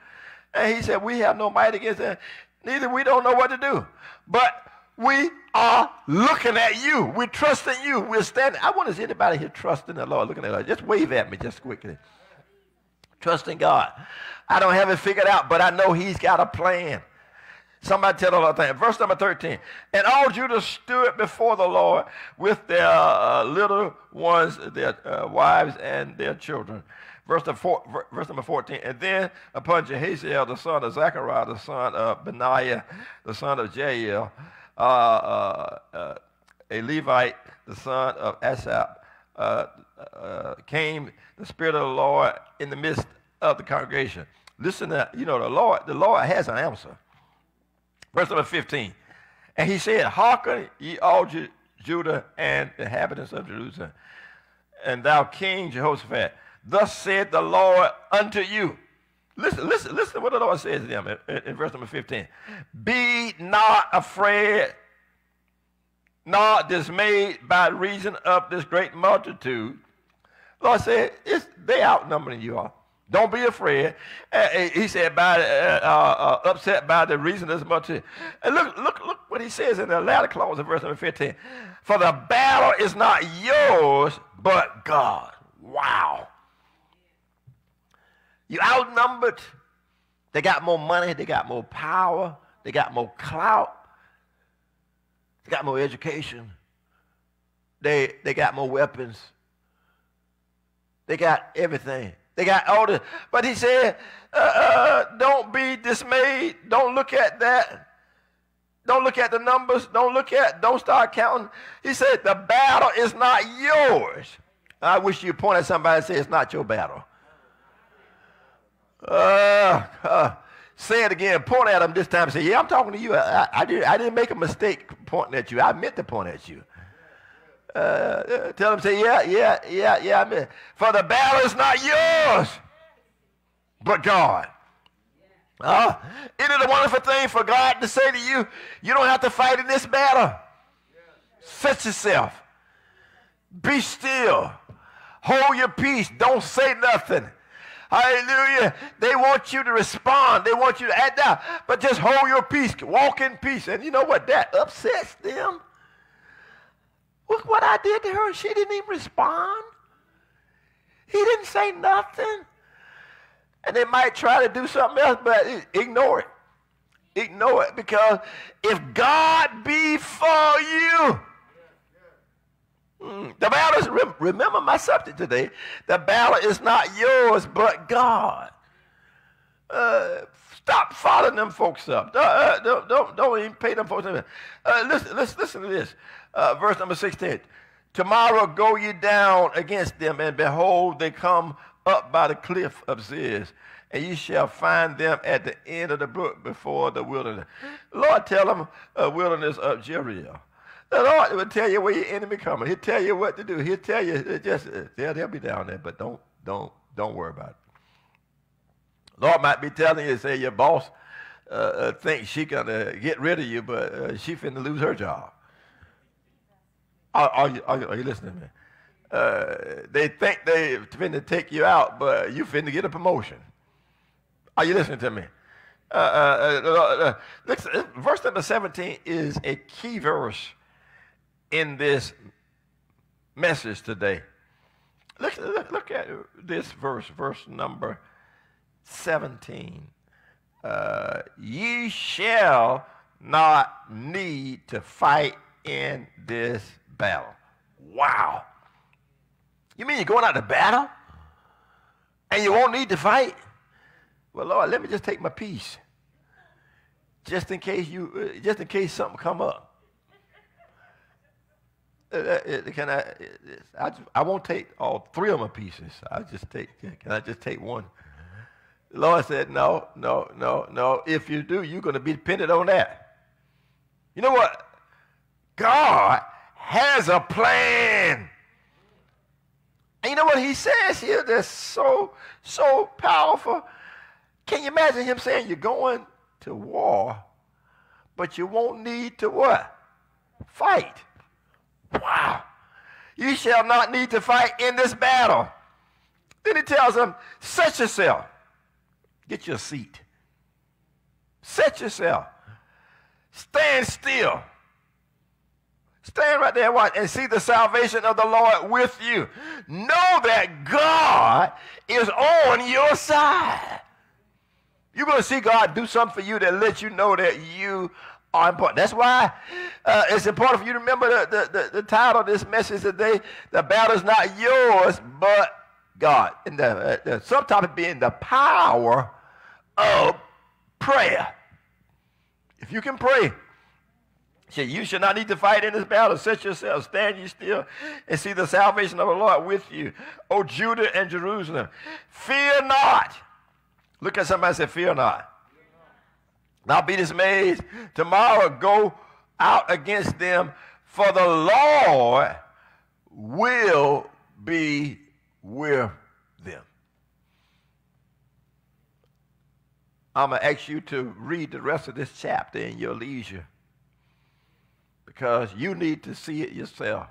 Speaker 5: And he said, We have no might against them. Neither we don't know what to do. But we are looking at you. We're trusting you. We're standing. I want to see anybody here trusting the Lord, looking at Lord. Just wave at me just quickly. Trusting God. I don't have it figured out, but I know He's got a plan. Somebody tell the Lord thing. Verse number 13. And all Judah stood before the Lord with their uh, little ones, their uh, wives, and their children. Verse, four, verse number 14. And then upon Jehaziel, the son of Zechariah, the son of Benaiah, the son of Jael, uh, uh, uh, a Levite, the son of Asaph, uh, uh, came the Spirit of the Lord in the midst of the congregation. Listen to, you know, the Lord, the Lord has an answer. Verse number 15. And he said, Hearken, ye all Ju- Judah and inhabitants of Jerusalem, and thou King Jehoshaphat, thus said the Lord unto you. Listen, listen, listen to what the Lord says to them in, in- verse number 15. Be not afraid nor dismayed by reason of this great multitude. The Lord said, it's, they outnumbering you all. Don't be afraid. He said, by, uh, uh, uh, upset by the reason as much. multitude. And look, look, look what he says in the latter clause of verse number 15. For the battle is not yours, but God. Wow. You outnumbered. They got more money, they got more power, they got more clout, they got more education, they, they got more weapons, they got everything. They got all the, but he said, uh, uh, don't be dismayed. Don't look at that. Don't look at the numbers. Don't look at, don't start counting. He said, the battle is not yours. I wish you point at somebody and say, it's not your battle. Uh, uh, say it again. Point at them this time say, yeah, I'm talking to you. I, I, did, I didn't make a mistake pointing at you. I meant to point at you. Uh, tell them, say, yeah, yeah, yeah, yeah. I mean, for the battle is not yours, but God. Uh, isn't it a wonderful thing for God to say to you, you don't have to fight in this battle? Set yourself. Be still. Hold your peace. Don't say nothing. Hallelujah. They want you to respond. They want you to act out. But just hold your peace. Walk in peace. And you know what? That upsets them. I did to her. She didn't even respond. He didn't say nothing. And they might try to do something else, but ignore it. Ignore it because if God be for you, mm, the battle is, remember my subject today, the battle is not yours, but God. Uh, stop following them folks up. Uh, uh, don't, don't, don't even pay them folks. Uh, listen, listen, listen to this uh, verse number 16. Tomorrow go ye down against them, and behold, they come up by the cliff of Ziz, and ye shall find them at the end of the brook before the wilderness. Lord, tell them a wilderness of Jeriel. The Lord will tell you where your enemy coming. He'll tell you what to do. He'll tell you uh, just uh, they'll, they'll be down there, but don't don't don't worry about it. Lord might be telling you, say your boss uh, uh thinks she gonna get rid of you, but uh, she finna lose her job. Are, are, you, are, are you listening to me? Uh, they think they finna take you out, but you finna get a promotion. Are you listening to me? Uh, uh, uh, uh, uh verse number 17 is a key verse in this message today. Look, look, look at this verse, verse number 17. ye shall not need to fight in this battle. Wow. You mean you're going out to battle and you won't need to fight? Well, Lord, let me just take my piece. Just in case you, uh, just in case something come up. Uh, uh, can I, I, just, I won't take all three of my pieces. I'll just take, can I just take one? The Lord said, no, no, no, no. If you do, you're going to be dependent on that. You know what? God has a plan. And you know what he says here that's so, so powerful? Can you imagine him saying, You're going to war, but you won't need to what? Fight. Wow. You shall not need to fight in this battle. Then he tells them, Set yourself. Get your seat. Set yourself. Stand still. Stand right there and watch and see the salvation of the Lord with you. Know that God is on your side. You're going to see God do something for you that lets you know that you are important. That's why uh, it's important for you to remember the, the, the, the, title of this message today. The battle is not yours, but God. And the, uh, the subtopic being the power of prayer. If you can pray, said, You shall not need to fight in this battle. Set yourself, stand you still, and see the salvation of the Lord with you. O Judah and Jerusalem, fear not. Look at somebody say, Fear not. Not be dismayed. Tomorrow go out against them, for the Lord will be with them. I'm going to ask you to read the rest of this chapter in your leisure because you need to see it yourself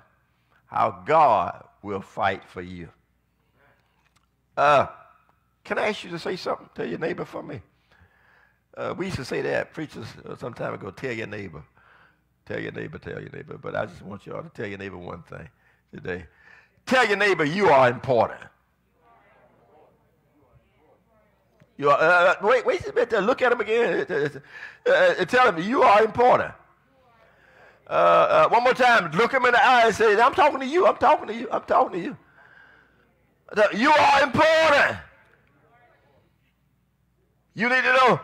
Speaker 5: how God will fight for you. Uh, can I ask you to say something? Tell your neighbor for me. Uh, we used to say that, preachers, uh, some time ago, tell your neighbor. Tell your neighbor, tell your neighbor. But I just want y'all to tell your neighbor one thing today. Tell your neighbor you are important. You are, uh, wait, wait a minute. Look at him again. Uh, uh, tell him you are important. Uh, uh, one more time. Look him in the eye and say, I'm talking to you. I'm talking to you. I'm talking to you. You are important. You need to know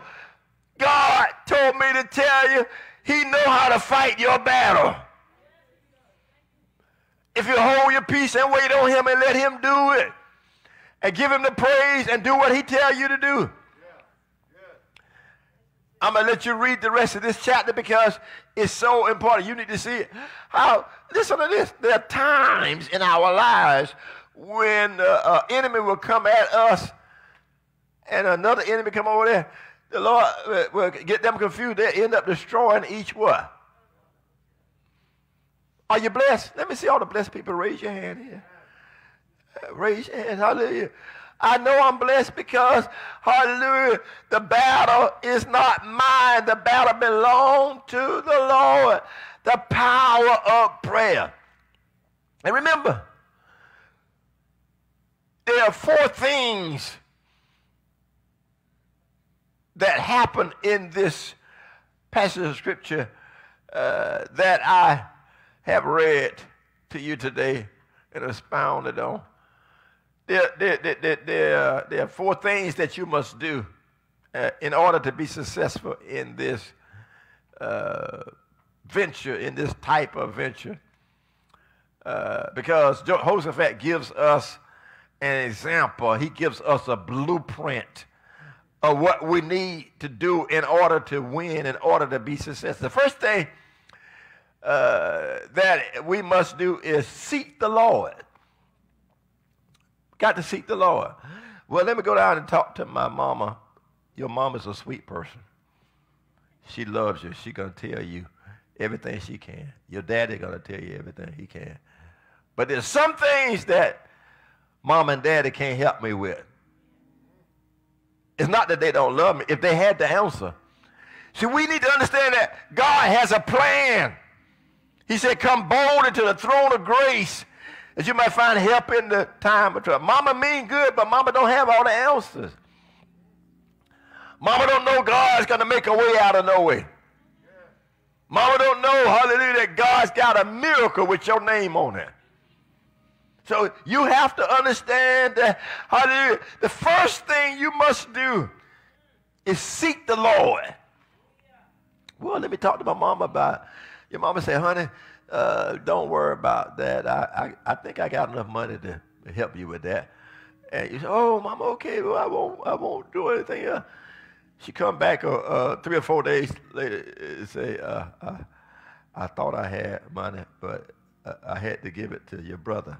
Speaker 5: God told me to tell you he know how to fight your battle. If you hold your peace and wait on him and let him do it and give him the praise and do what he tell you to do. I'm going to let you read the rest of this chapter because it's so important. You need to see it. How, listen to this. There are times in our lives when the uh, enemy will come at us and another enemy come over there the Lord will get them confused. They end up destroying each one. Are you blessed? Let me see all the blessed people. Raise your hand here. Raise your hand. Hallelujah. I know I'm blessed because, hallelujah, the battle is not mine. The battle belongs to the Lord. The power of prayer. And remember, there are four things that happened in this passage of scripture uh, that I have read to you today and expounded on. There, there, there, there, there are four things that you must do uh, in order to be successful in this uh, venture, in this type of venture. Uh, because Jehoshaphat gives us an example, he gives us a blueprint of what we need to do in order to win, in order to be successful. The first thing uh, that we must do is seek the Lord. Got to seek the Lord. Well, let me go down and talk to my mama. Your mama's a sweet person. She loves you. She gonna tell you everything she can. Your daddy gonna tell you everything he can. But there's some things that mom and daddy can't help me with. It's not that they don't love me. If they had the answer. See, we need to understand that God has a plan. He said, come boldly to the throne of grace that you might find help in the time of trouble. Mama mean good, but mama don't have all the answers. Mama don't know God's going to make a way out of no way. Mama don't know, hallelujah, that God's got a miracle with your name on it. So you have to understand that, hallelujah, the first thing you must do is seek the Lord. Well, let me talk to my mama about it. Your mama say, honey, uh, don't worry about that. I, I, I think I got enough money to help you with that. And you say, oh, mama, okay, well, I won't, I won't do anything else. She come back uh, uh, three or four days later and say, uh, I, I thought I had money, but uh, I had to give it to your brother.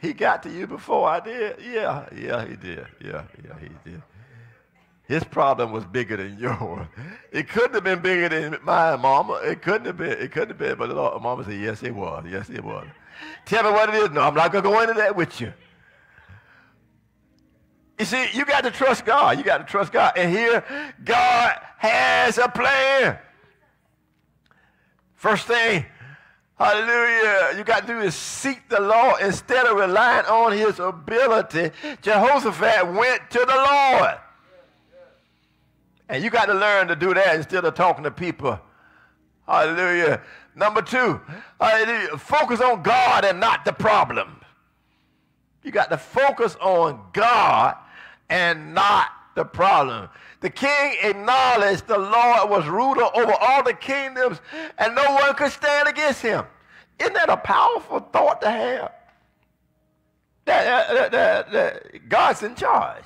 Speaker 5: He got to you before I did? Yeah, yeah, he did. Yeah, yeah, he did. His problem was bigger than yours. It couldn't have been bigger than my mama. It couldn't have been. It couldn't have been. But the Lord, mama said, yes, it was. Yes, it was. Tell me what it is. No, I'm not going to go into that with you. You see, you got to trust God. You got to trust God. And here, God has a plan. First thing, Hallelujah. You got to do is seek the Lord instead of relying on his ability. Jehoshaphat went to the Lord. And you got to learn to do that instead of talking to people. Hallelujah. Number two, hallelujah. Focus on God and not the problem. You got to focus on God and not the problem. The king acknowledged the Lord was ruler over all the kingdoms and no one could stand against him. Isn't that a powerful thought to have? That, uh, that, that God's in charge.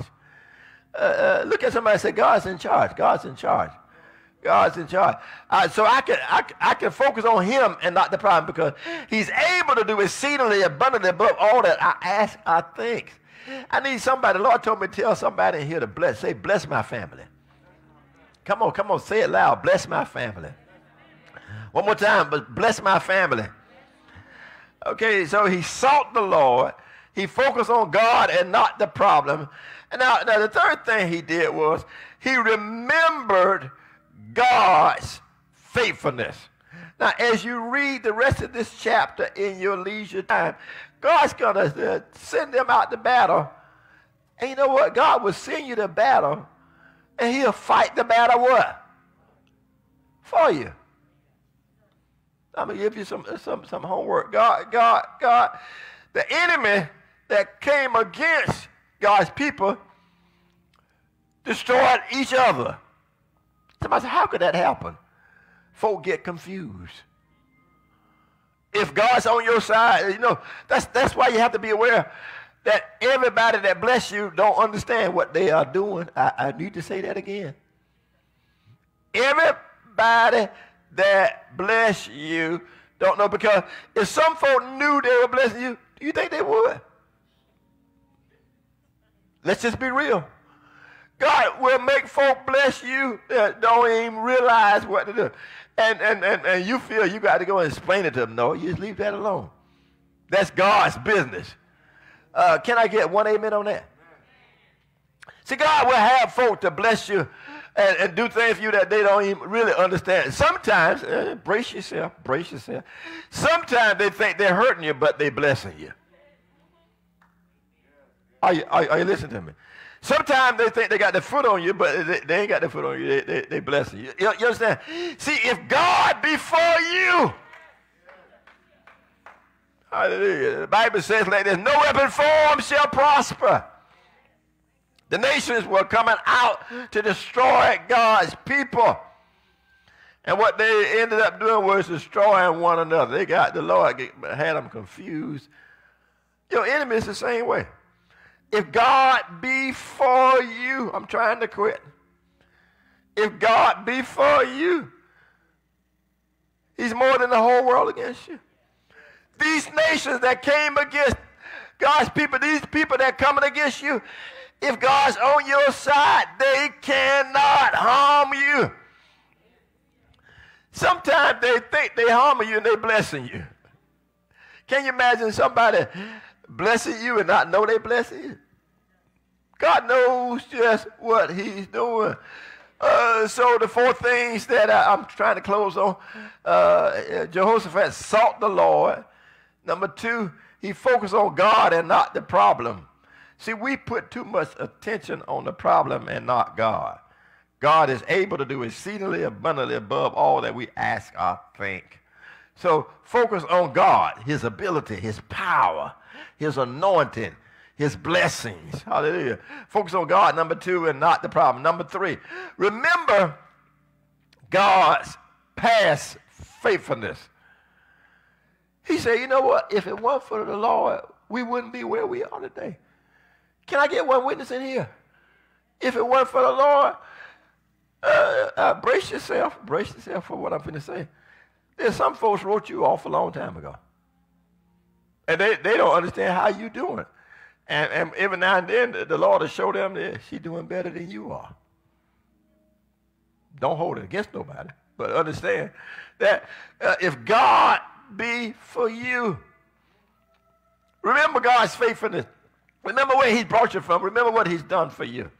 Speaker 5: Uh, uh, look at somebody and say, God's in charge. God's in charge. God's in charge. Uh, so I can, I, I can focus on him and not the problem because he's able to do exceedingly abundantly above all that I ask, I think. I need somebody. The Lord told me to tell somebody here to bless. Say, bless my family. Come on, come on, say it loud. Bless my family. One more time, but bless my family. Okay, so he sought the Lord. He focused on God and not the problem. And now, now the third thing he did was he remembered God's faithfulness. Now, as you read the rest of this chapter in your leisure time, God's going to uh, send them out to battle. And you know what? God will send you to battle, and he'll fight the battle what? For you. I'm going to give you some, some, some homework. God, God, God, the enemy that came against God's people destroyed each other. Somebody said, how could that happen? Folk get confused. If God's on your side, you know, that's, that's why you have to be aware that everybody that bless you don't understand what they are doing. I, I need to say that again. Everybody that bless you don't know because if some folk knew they were blessing you, do you think they would? Let's just be real. God will make folk bless you that don't even realize what to do. And, and, and, and you feel you got to go and explain it to them. No, you just leave that alone. That's God's business. Uh, can I get one amen on that? See, God will have folk to bless you and, and do things for you that they don't even really understand. Sometimes, uh, brace yourself, brace yourself. Sometimes they think they're hurting you, but they're blessing you. Are you, are, are you listening to me? Sometimes they think they got the foot on you, but they, they ain't got the foot on you. They, they, they you. you. You understand? See, if God be for you, hallelujah. The Bible says like this, no weapon formed shall prosper. The nations were coming out to destroy God's people. And what they ended up doing was destroying one another. They got the Lord had them confused. Your enemy is the same way. If God be for you, I'm trying to quit. If God be for you, He's more than the whole world against you. These nations that came against God's people, these people that coming against you, if God's on your side, they cannot harm you. Sometimes they think they harming you and they blessing you. Can you imagine somebody blessing you and not know they blessing you? God knows just what he's doing. Uh, so the four things that I, am trying to close on, uh, Jehoshaphat sought the Lord. Number two, he focused on God and not the problem. See, we put too much attention on the problem and not God. God is able to do exceedingly abundantly above all that we ask or think. So focus on God, His ability, His power, His anointing, His blessings. Hallelujah. Focus on God, number two, and not the problem. Number three, remember God's past faithfulness. He said, you know what? If it weren't for the Lord, we wouldn't be where we are today. Can I get one witness in here? If it weren't for the Lord, uh, uh, brace yourself. Brace yourself for what I'm going to say. There's some folks wrote you off a long time ago. And they, they don't understand how you doing. And, and every now and then, the Lord will show them that she's doing better than you are. Don't hold it against nobody, but understand that uh, if God be for you, remember God's faithfulness. Remember where He brought you from. Remember what He's done for you.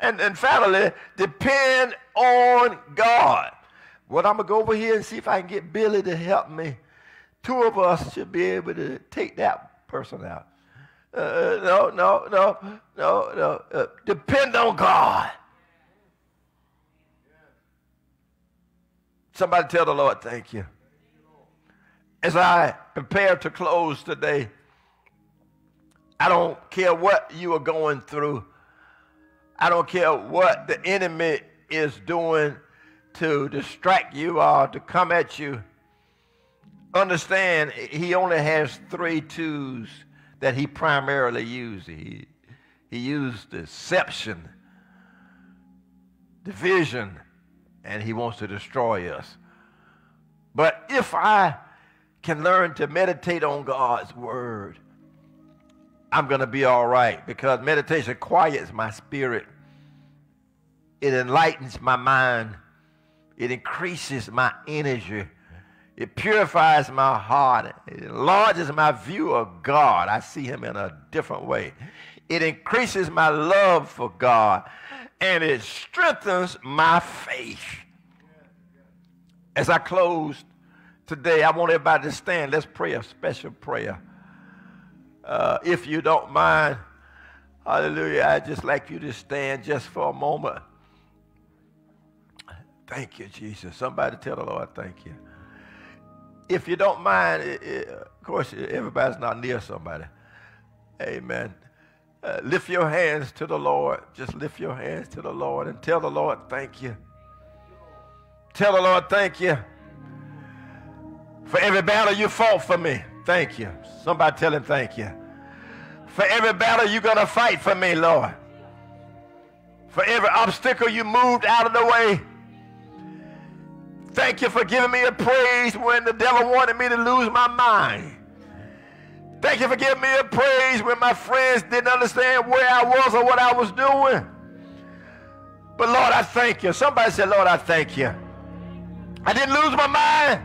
Speaker 5: And, and finally, depend on God. Well, I'm going to go over here and see if I can get Billy to help me. Two of us should be able to take that person out. Uh, uh no, no, no, no, no. Uh, depend on God. Somebody tell the Lord, thank you. As I prepare to close today, I don't care what you are going through. I don't care what the enemy is doing to distract you or to come at you. Understand, he only has three tools that he primarily uses. He, he used deception, division, and he wants to destroy us. But if I can learn to meditate on God's word, I'm going to be all right because meditation quiets my spirit. It enlightens my mind. It increases my energy. It purifies my heart. It enlarges my view of God. I see Him in a different way. It increases my love for God. And it strengthens my faith. As I close today, I want everybody to stand. Let's pray a special prayer. Uh, if you don't mind, hallelujah, I'd just like you to stand just for a moment. Thank you, Jesus. Somebody tell the Lord, thank you. If you don't mind, it, it, of course, everybody's not near somebody. Amen. Uh, lift your hands to the Lord. Just lift your hands to the Lord and tell the Lord, thank you. Tell the Lord, thank you. For every battle you fought for me, thank you. Somebody tell him, thank you. For every battle you're going to fight for me, Lord. For every obstacle you moved out of the way, Thank you for giving me a praise when the devil wanted me to lose my mind. Thank you for giving me a praise when my friends didn't understand where I was or what I was doing. But Lord, I thank you. Somebody said, Lord, I thank you. I didn't lose my mind.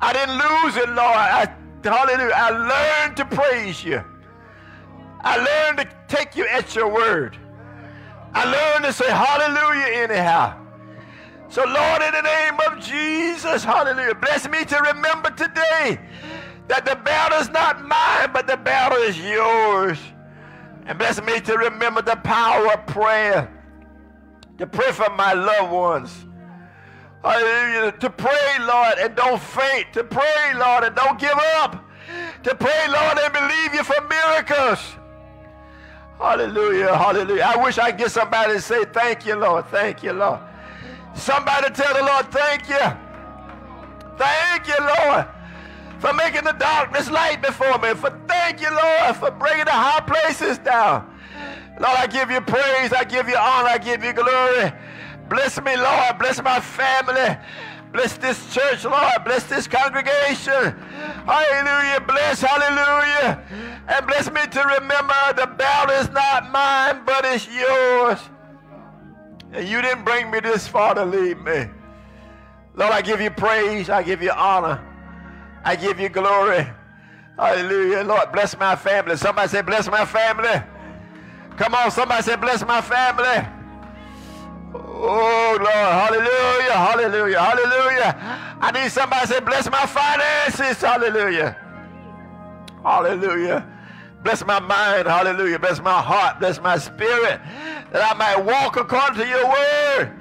Speaker 5: I didn't lose it, Lord. I, hallelujah. I learned to praise you. I learned to take you at your word. I learned to say hallelujah anyhow. So, Lord, in the name of Jesus, hallelujah, bless me to remember today that the battle is not mine, but the battle is yours. And bless me to remember the power of prayer, to pray for my loved ones. Hallelujah. To pray, Lord, and don't faint. To pray, Lord, and don't give up. To pray, Lord, and believe you for miracles. Hallelujah. Hallelujah. I wish I could get somebody to say, Thank you, Lord. Thank you, Lord. Somebody tell the Lord, thank you. Thank you, Lord, for making the darkness light before me. For thank you, Lord, for bringing the high places down. Lord, I give you praise. I give you honor. I give you glory. Bless me, Lord. Bless my family. Bless this church, Lord. Bless this congregation. Hallelujah. Bless, hallelujah. And bless me to remember the battle is not mine, but it's yours. And you didn't bring me this far to leave me. Lord, I give you praise. I give you honor. I give you glory. Hallelujah. Lord, bless my family. Somebody say, bless my family. Come on, somebody say, bless my family. Oh, Lord. Hallelujah. Hallelujah. Hallelujah. I need somebody say, bless my finances. Hallelujah. Hallelujah. Bless my mind. Hallelujah. Bless my heart. Bless my spirit. That I might walk according to your word.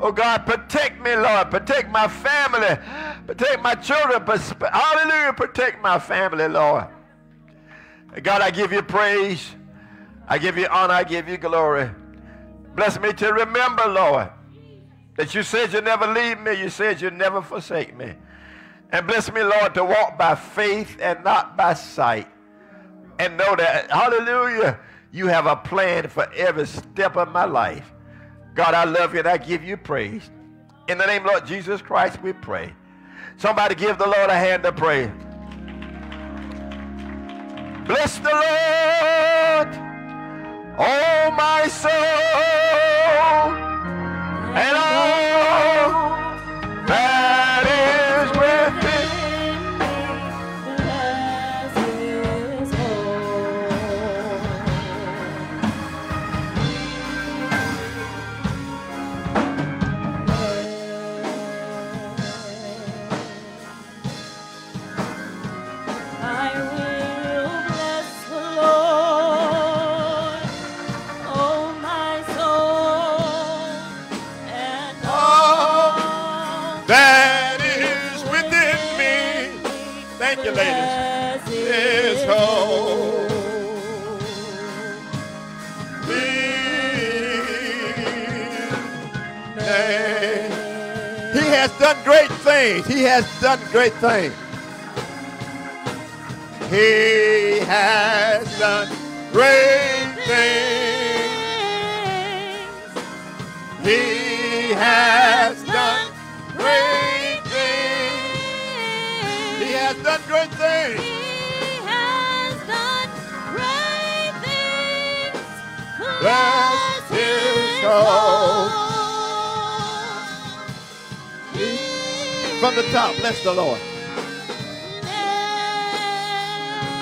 Speaker 5: Oh God, protect me, Lord. Protect my family. Protect my children. Hallelujah. Protect my family, Lord. God, I give you praise. I give you honor. I give you glory. Bless me to remember, Lord, that you said you never leave me. You said you never forsake me. And bless me, Lord, to walk by faith and not by sight. And know that, hallelujah, you have a plan for every step of my life. God, I love you and I give you praise. In the name of Lord Jesus Christ, we pray. Somebody give the Lord a hand to pray. Bless the Lord, oh my soul, He has done great things. He has done great things. He has done great things. He has done great things. He has done great things. Bless his soul. From the top, bless the Lord.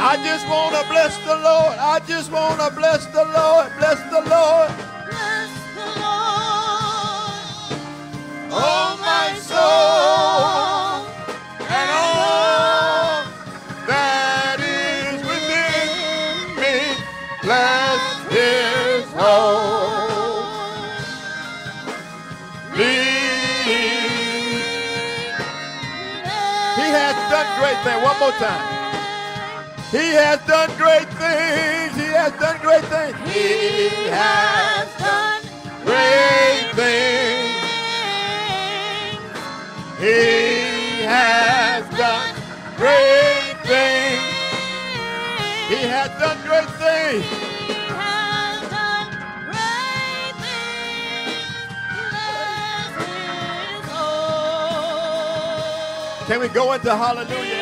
Speaker 5: I just want to bless the Lord. I just want to bless the Lord. Bless the Lord.
Speaker 4: Bless the Lord,
Speaker 5: Oh, my soul. One more time. He has done great things. He has done great things. He has
Speaker 4: done
Speaker 5: great things. He has done great things. He has done great things.
Speaker 4: He has done great things. Bless his holy
Speaker 5: Can we go into hallelujah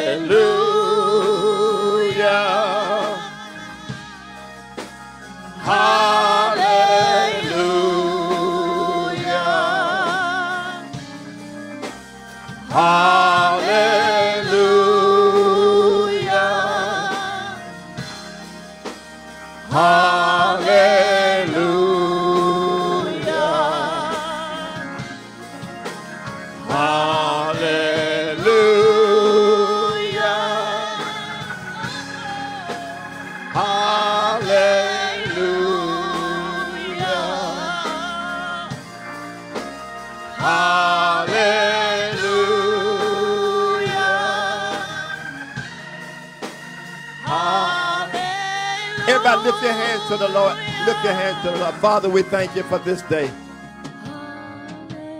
Speaker 5: To the Lord. Lift your hands to the Lord. Father, we thank you for this day.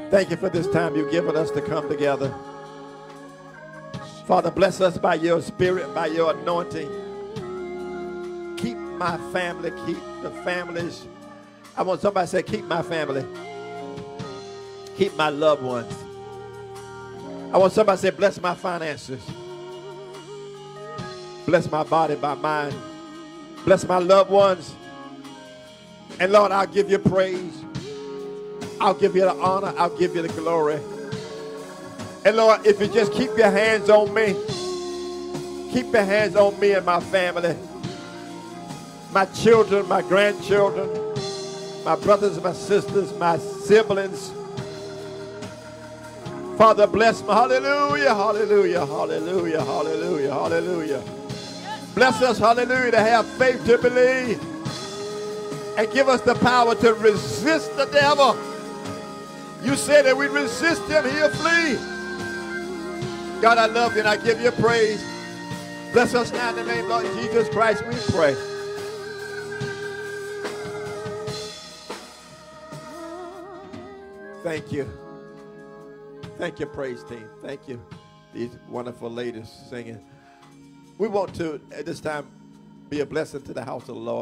Speaker 5: Thank you for this time you've given us to come together. Father, bless us by your spirit, by your anointing. Keep my family, keep the families. I want somebody to say, keep my family. Keep my loved ones. I want somebody to say, bless my finances. Bless my body, my mind. Bless my loved ones. And Lord, I'll give you praise. I'll give you the honor. I'll give you the glory. And Lord, if you just keep your hands on me, keep your hands on me and my family, my children, my grandchildren, my brothers my sisters, my siblings. Father, bless me. Hallelujah, hallelujah, hallelujah, hallelujah, hallelujah. Bless us, hallelujah, to have faith to believe. And give us the power to resist the devil. You said that we resist him, he'll flee. God, I love you and I give you praise. Bless us now in the name of Jesus Christ, we pray. Thank you. Thank you, praise team. Thank you, these wonderful ladies singing. We want to, at this time, be a blessing to the house of the Lord.